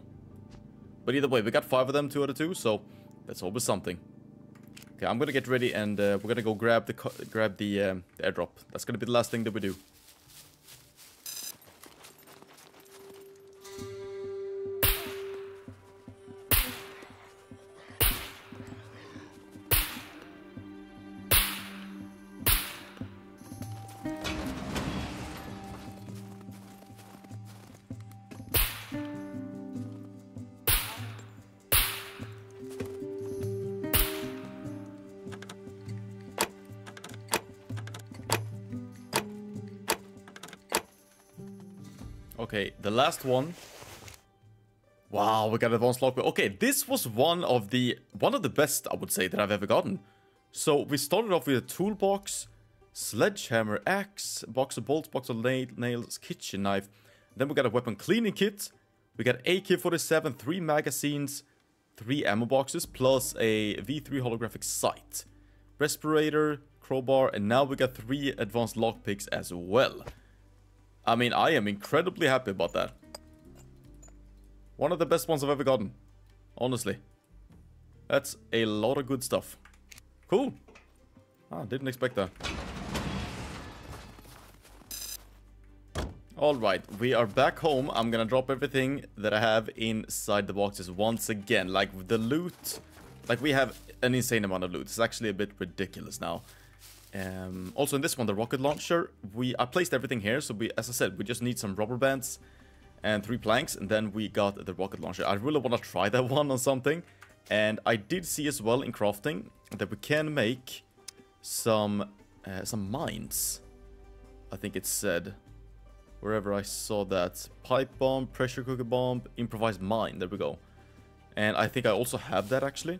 But either way, we got five of them, two out of two, so that's always something. Okay, I'm gonna get ready and uh, we're gonna go grab the grab the, um, the airdrop. That's gonna be the last thing that we do. Last one. Wow, we got advanced lockpick. Okay, this was one of the one of the best I would say that I've ever gotten. So we started off with a toolbox, sledgehammer, axe, box of bolts, box of nails, kitchen knife. Then we got a weapon cleaning kit. We got AK-47, three magazines, three ammo boxes, plus a V3 holographic sight, respirator, crowbar, and now we got three advanced lockpicks as well. I mean, I am incredibly happy about that. One of the best ones I've ever gotten. Honestly. That's a lot of good stuff. Cool. Ah, didn't expect that. Alright, we are back home. I'm gonna drop everything that I have inside the boxes once again. Like, the loot... Like, we have an insane amount of loot. It's actually a bit ridiculous now. Um, also, in this one, the rocket launcher, we I placed everything here. So, we, as I said, we just need some rubber bands and three planks. And then we got the rocket launcher. I really want to try that one on something. And I did see as well in crafting that we can make some uh, some mines. I think it said wherever I saw that. Pipe bomb, pressure cooker bomb, improvised mine. There we go. And I think I also have that actually.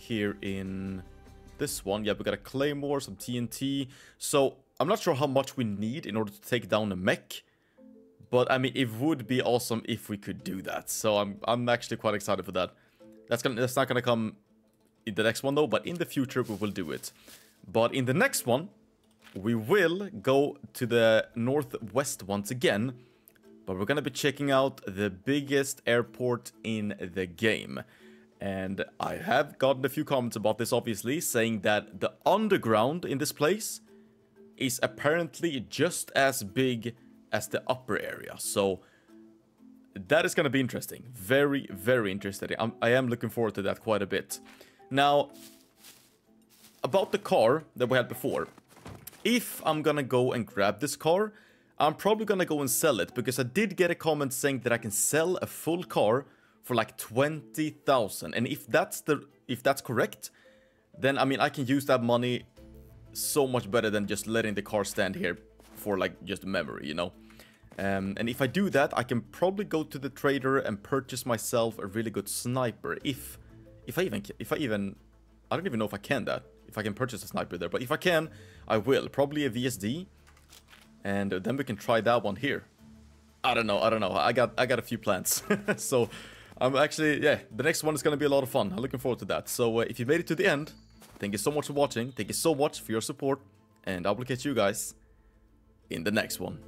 Here in this one. Yeah, we got a claymore, some TNT. So I'm not sure how much we need in order to take down a mech. But I mean, it would be awesome if we could do that. So I'm I'm actually quite excited for that. That's gonna that's not gonna come in the next one though, but in the future we will do it. But in the next one, we will go to the northwest once again, but we're gonna be checking out the biggest airport in the game. And I have gotten a few comments about this, obviously, saying that the underground in this place is apparently just as big as the upper area. So that is going to be interesting. Very, very interesting. I'm, I am looking forward to that quite a bit. Now, about the car that we had before if I'm gonna go and grab this car, I'm probably gonna go and sell it because I did get a comment saying that I can sell a full car for like 20,000. And if that's the if that's correct, then I mean I can use that money so much better than just letting the car stand here for like just memory, you know. Um, and if I do that, I can probably go to the trader and purchase myself a really good sniper. If if I even if I even I don't even know if I can that if I can purchase a sniper there. But if I can, I will. Probably a VSD. And then we can try that one here. I don't know, I don't know. I got I got a few plans. so I'm actually, yeah, the next one is going to be a lot of fun. I'm looking forward to that. So uh, if you made it to the end, thank you so much for watching. Thank you so much for your support. And I will catch you guys in the next one.